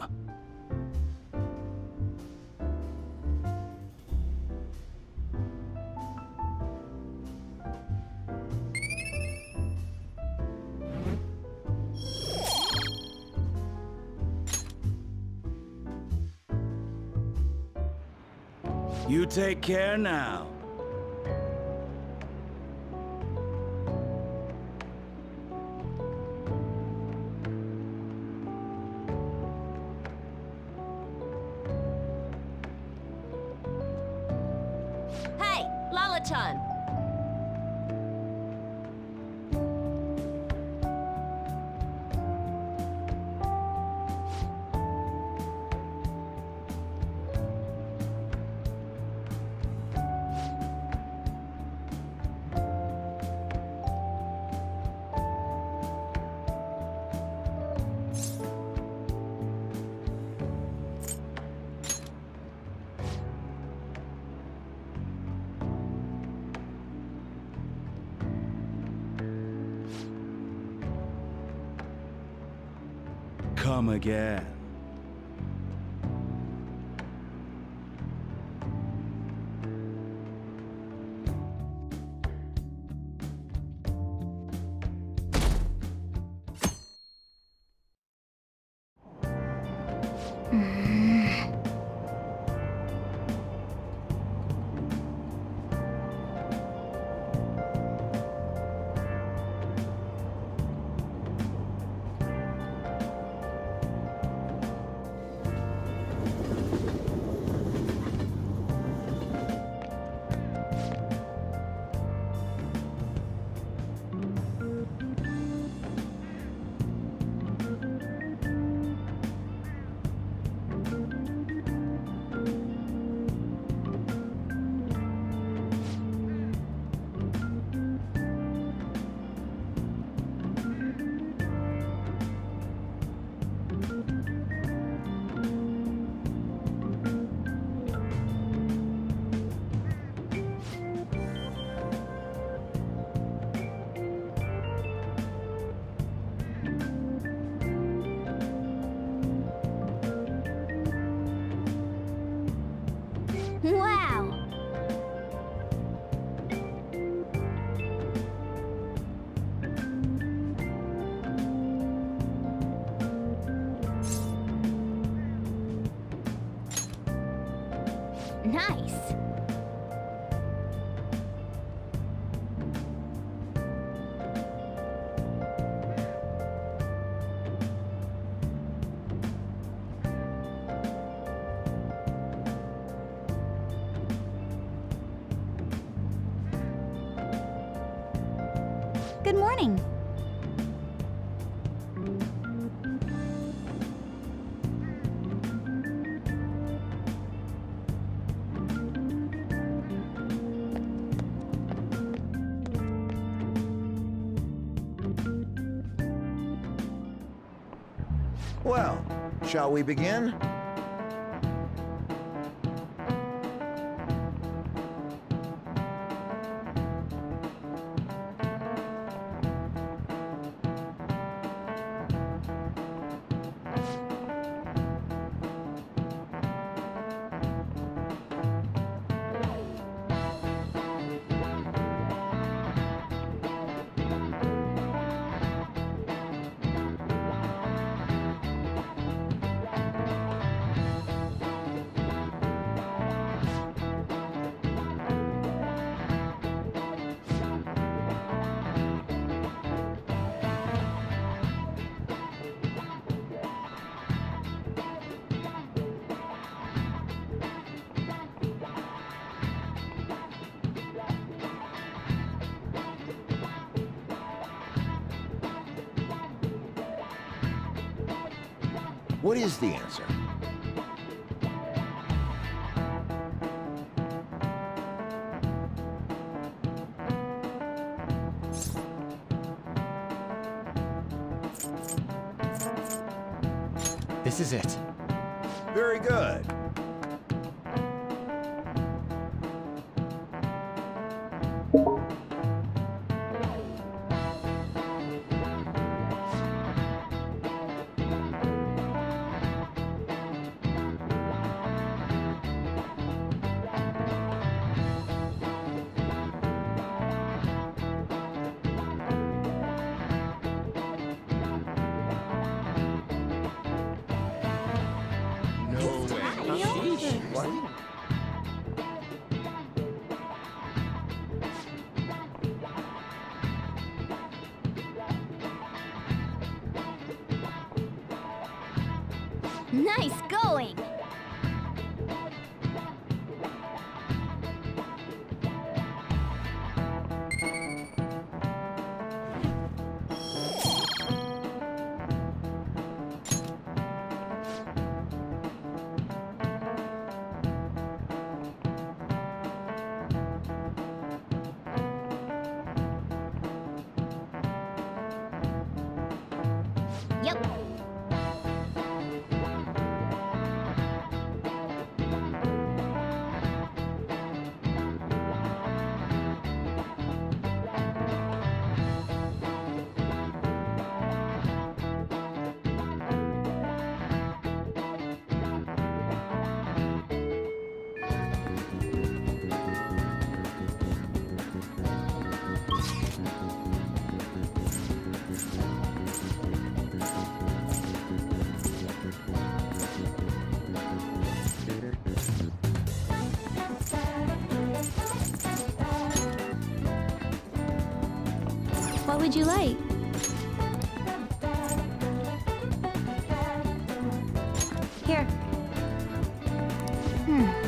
S21: You take care now. Shall we begin? What is the answer?
S3: Hmm.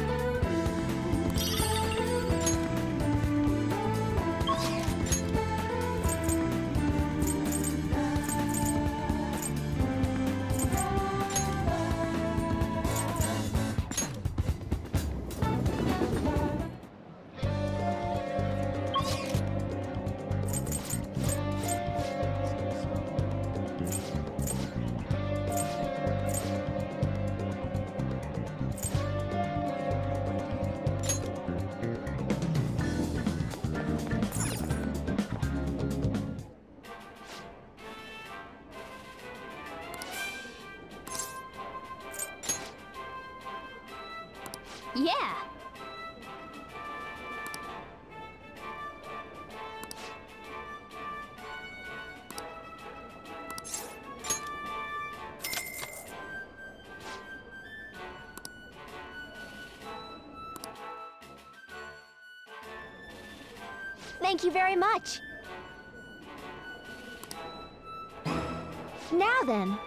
S1: Thank you very much. Now then.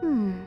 S16: Hmm.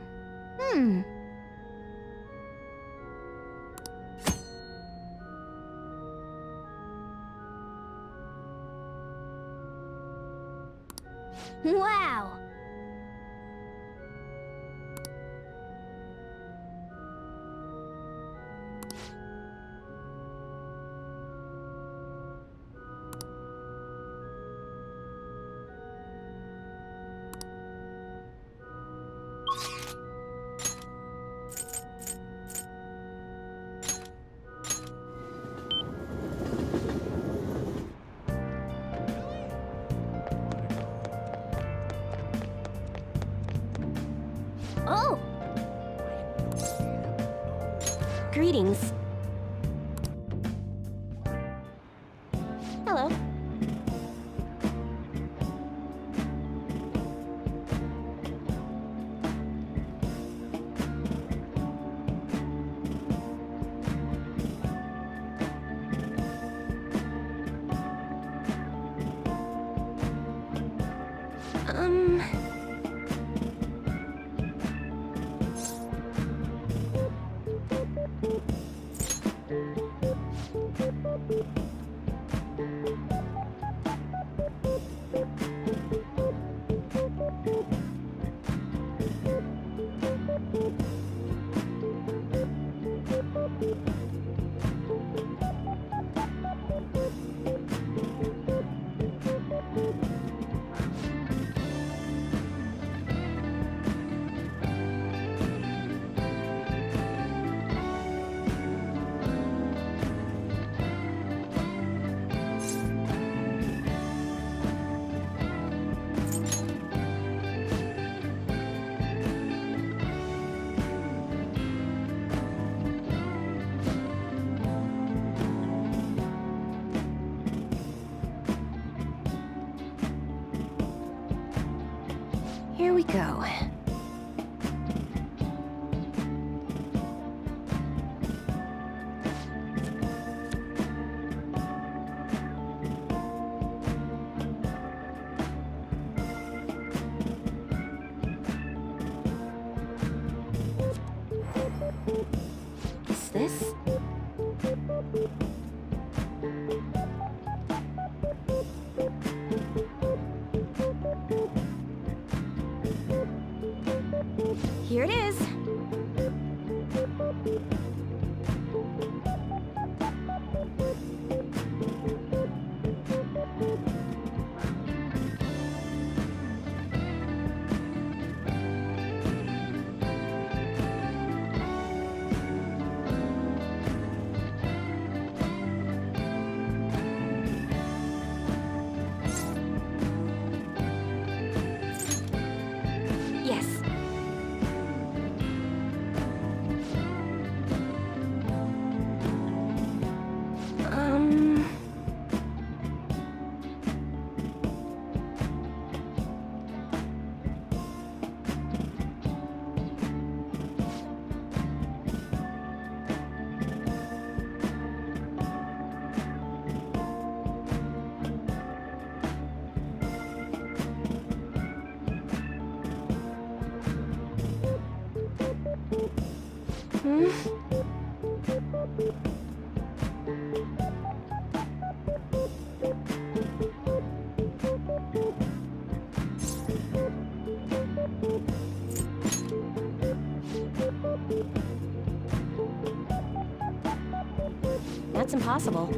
S22: Impossible.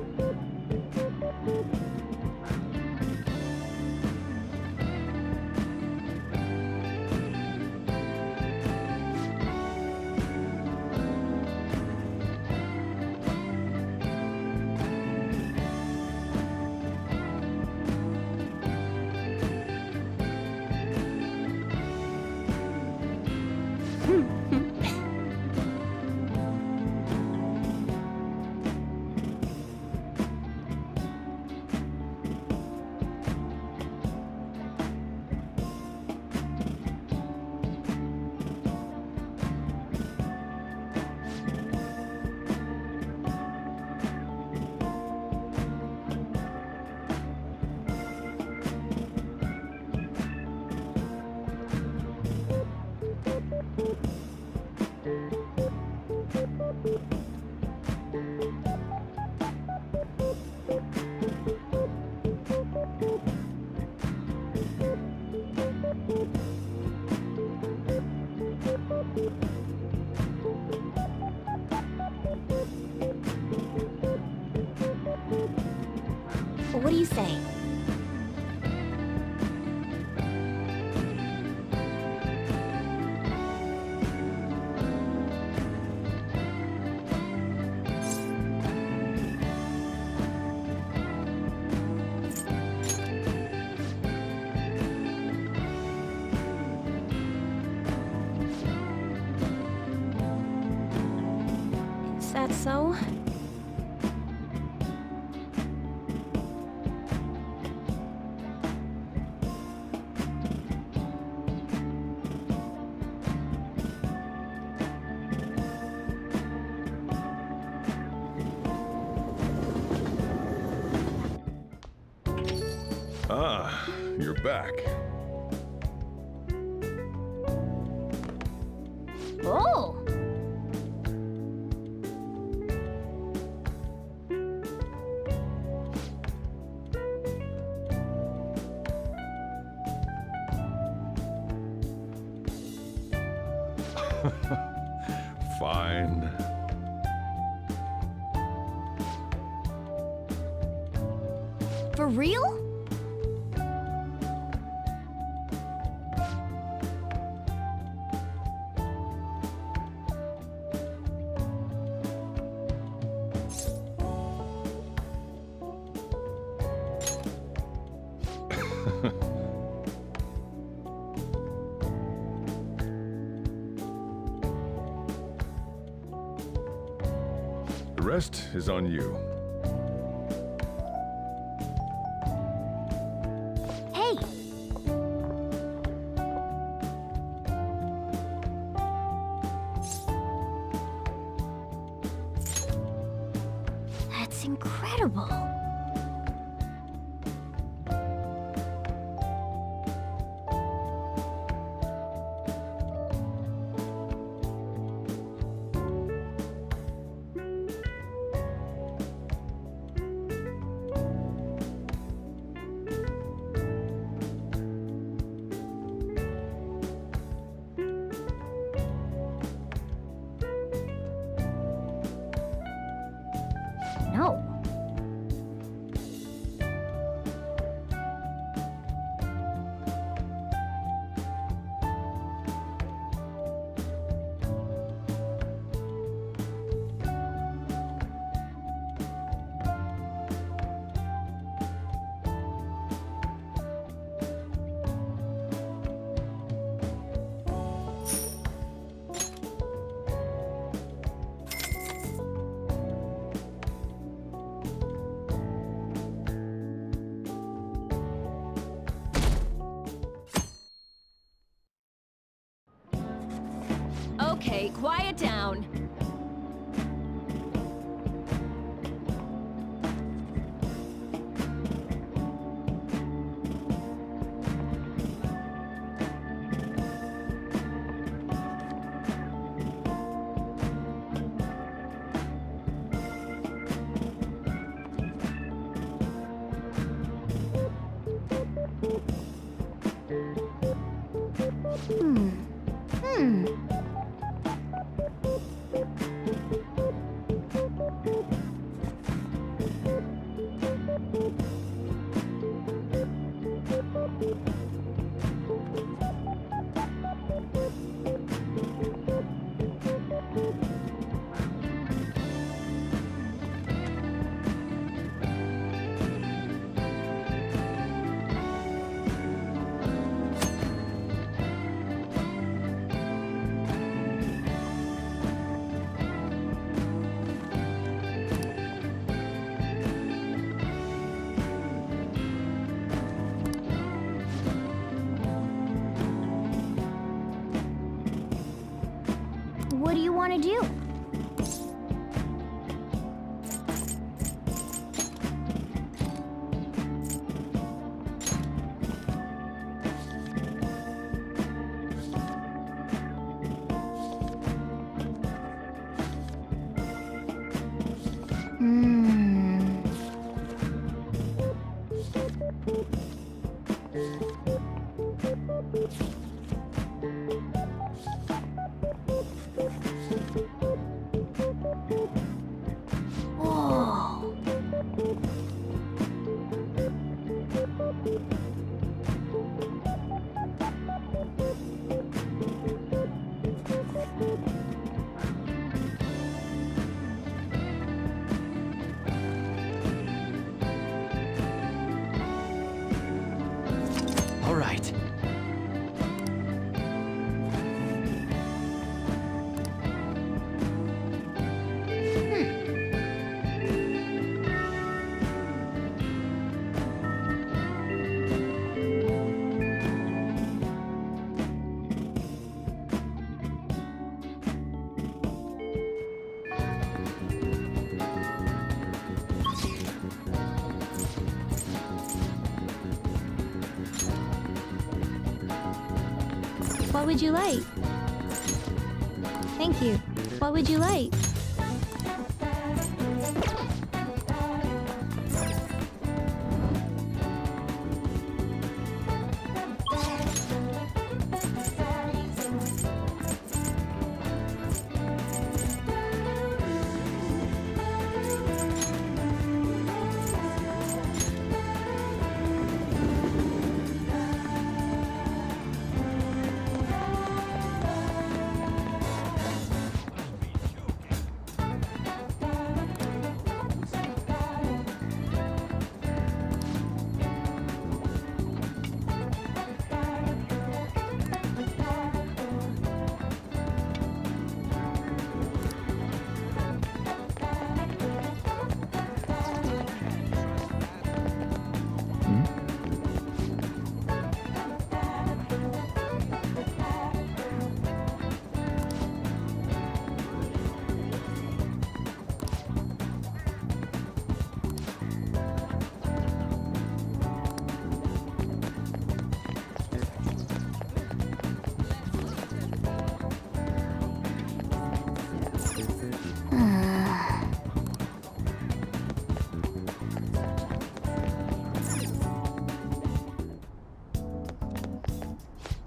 S23: Rest is on you.
S6: Okay, quiet down.
S1: What do
S16: would you like? Thank you. What would you like?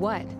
S18: What?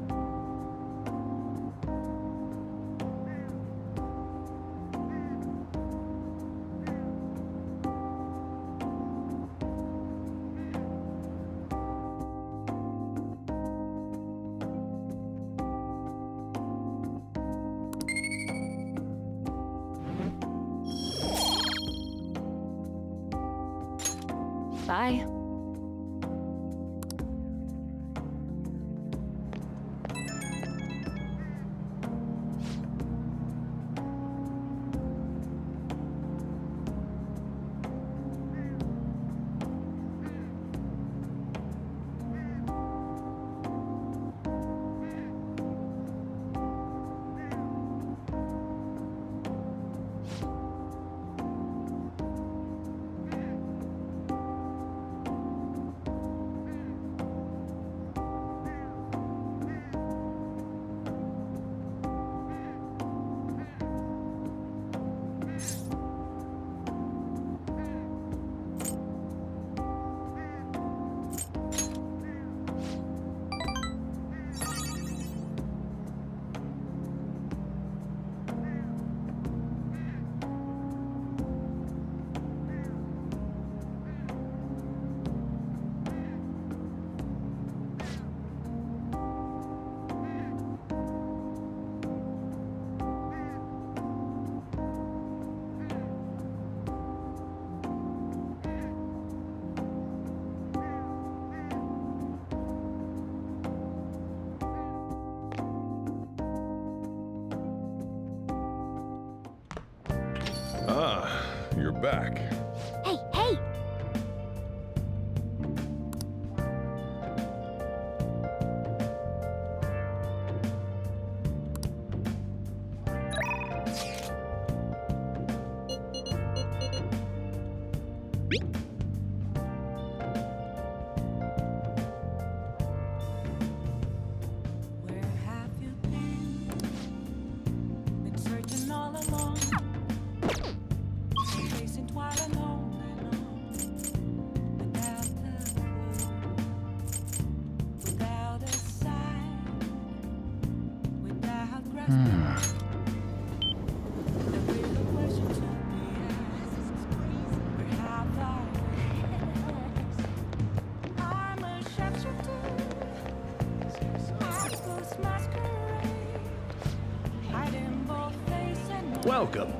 S13: Welcome.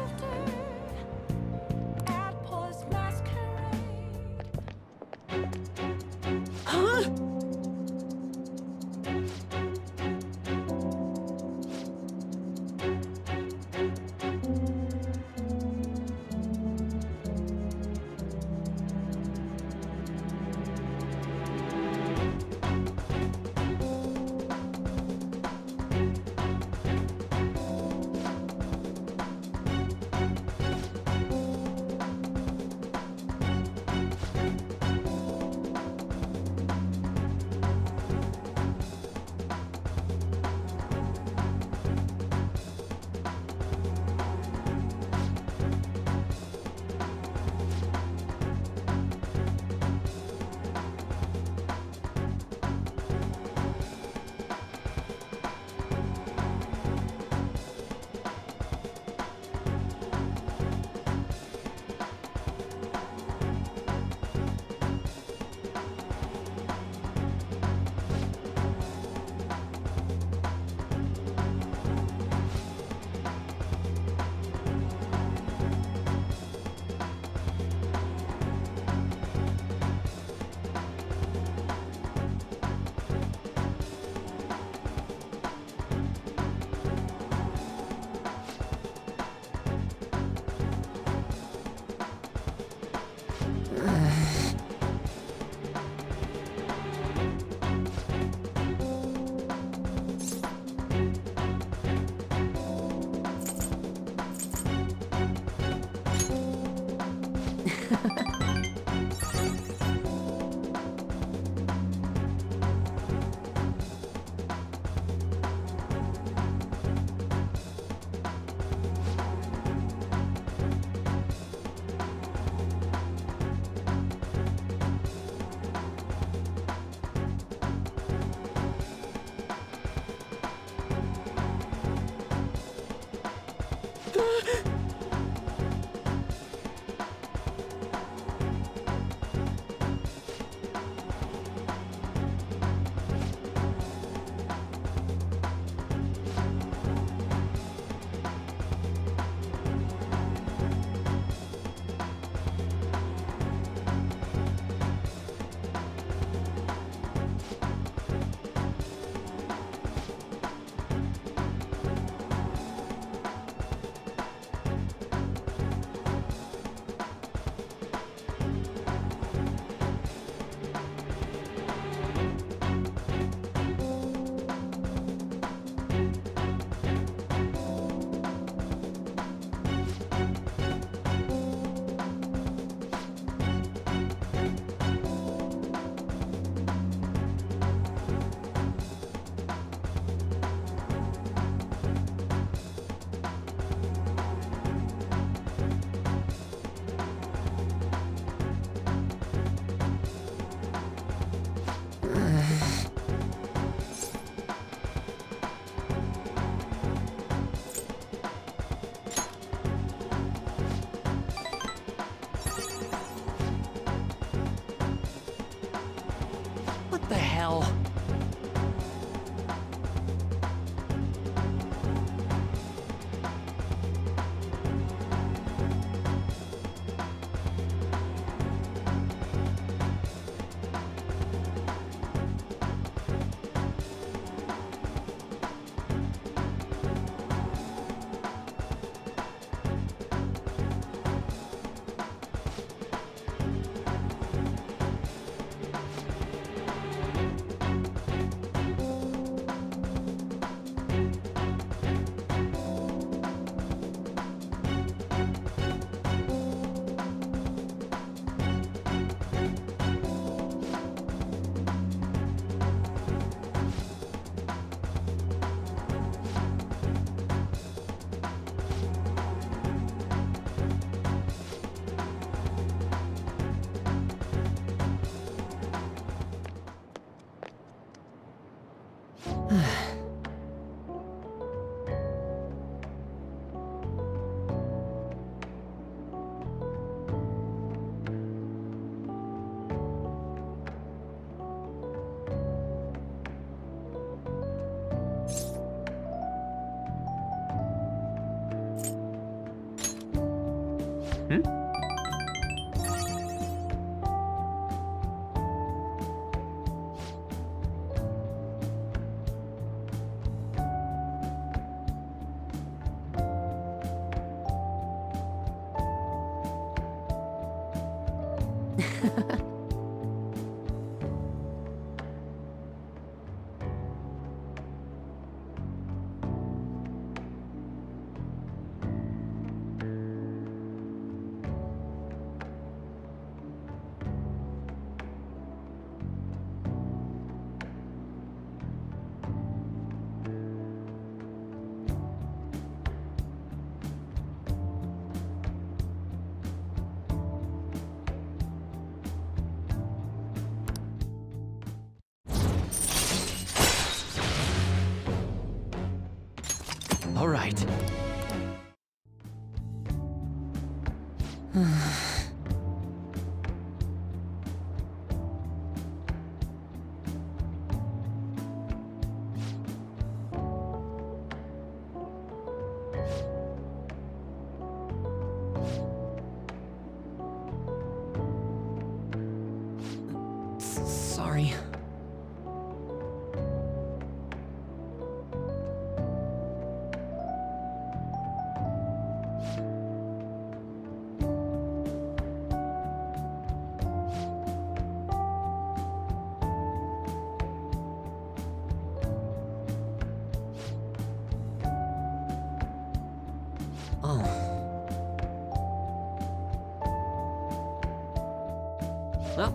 S1: All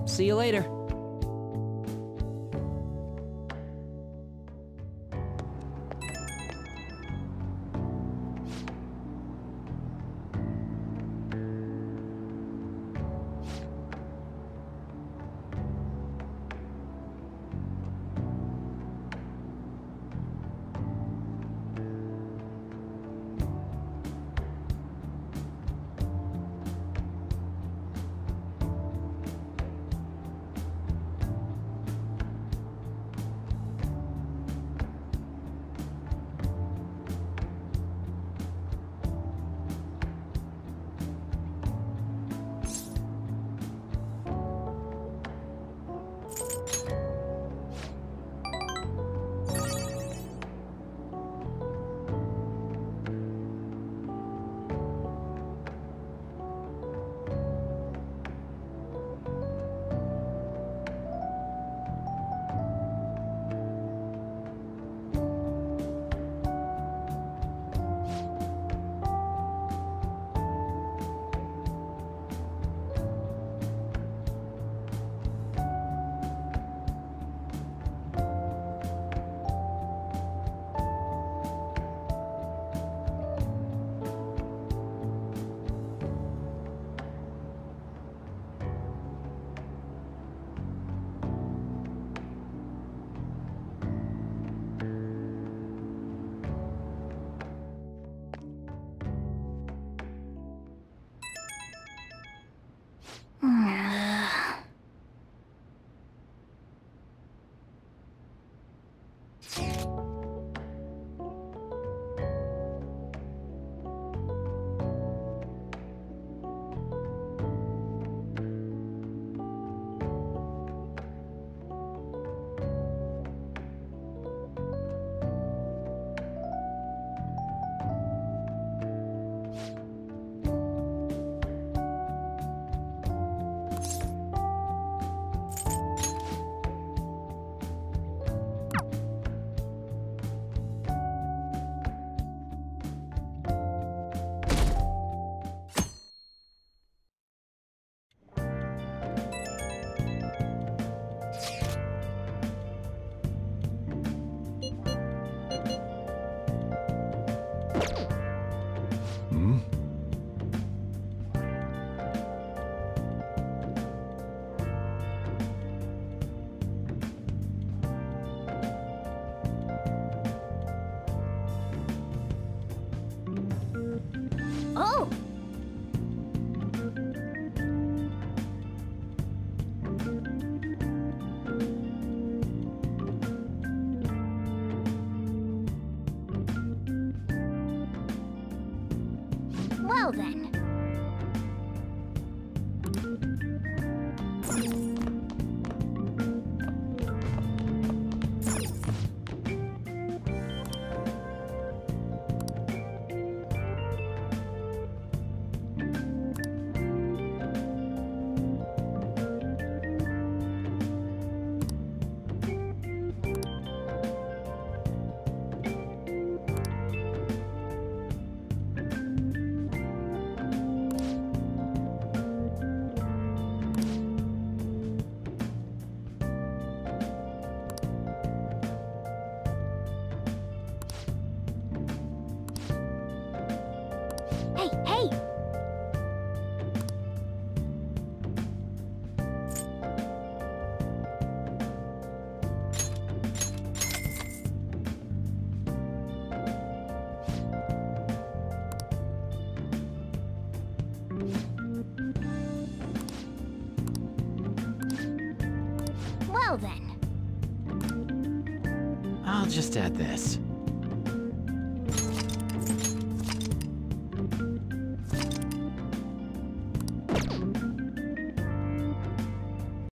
S1: See you later.
S24: This.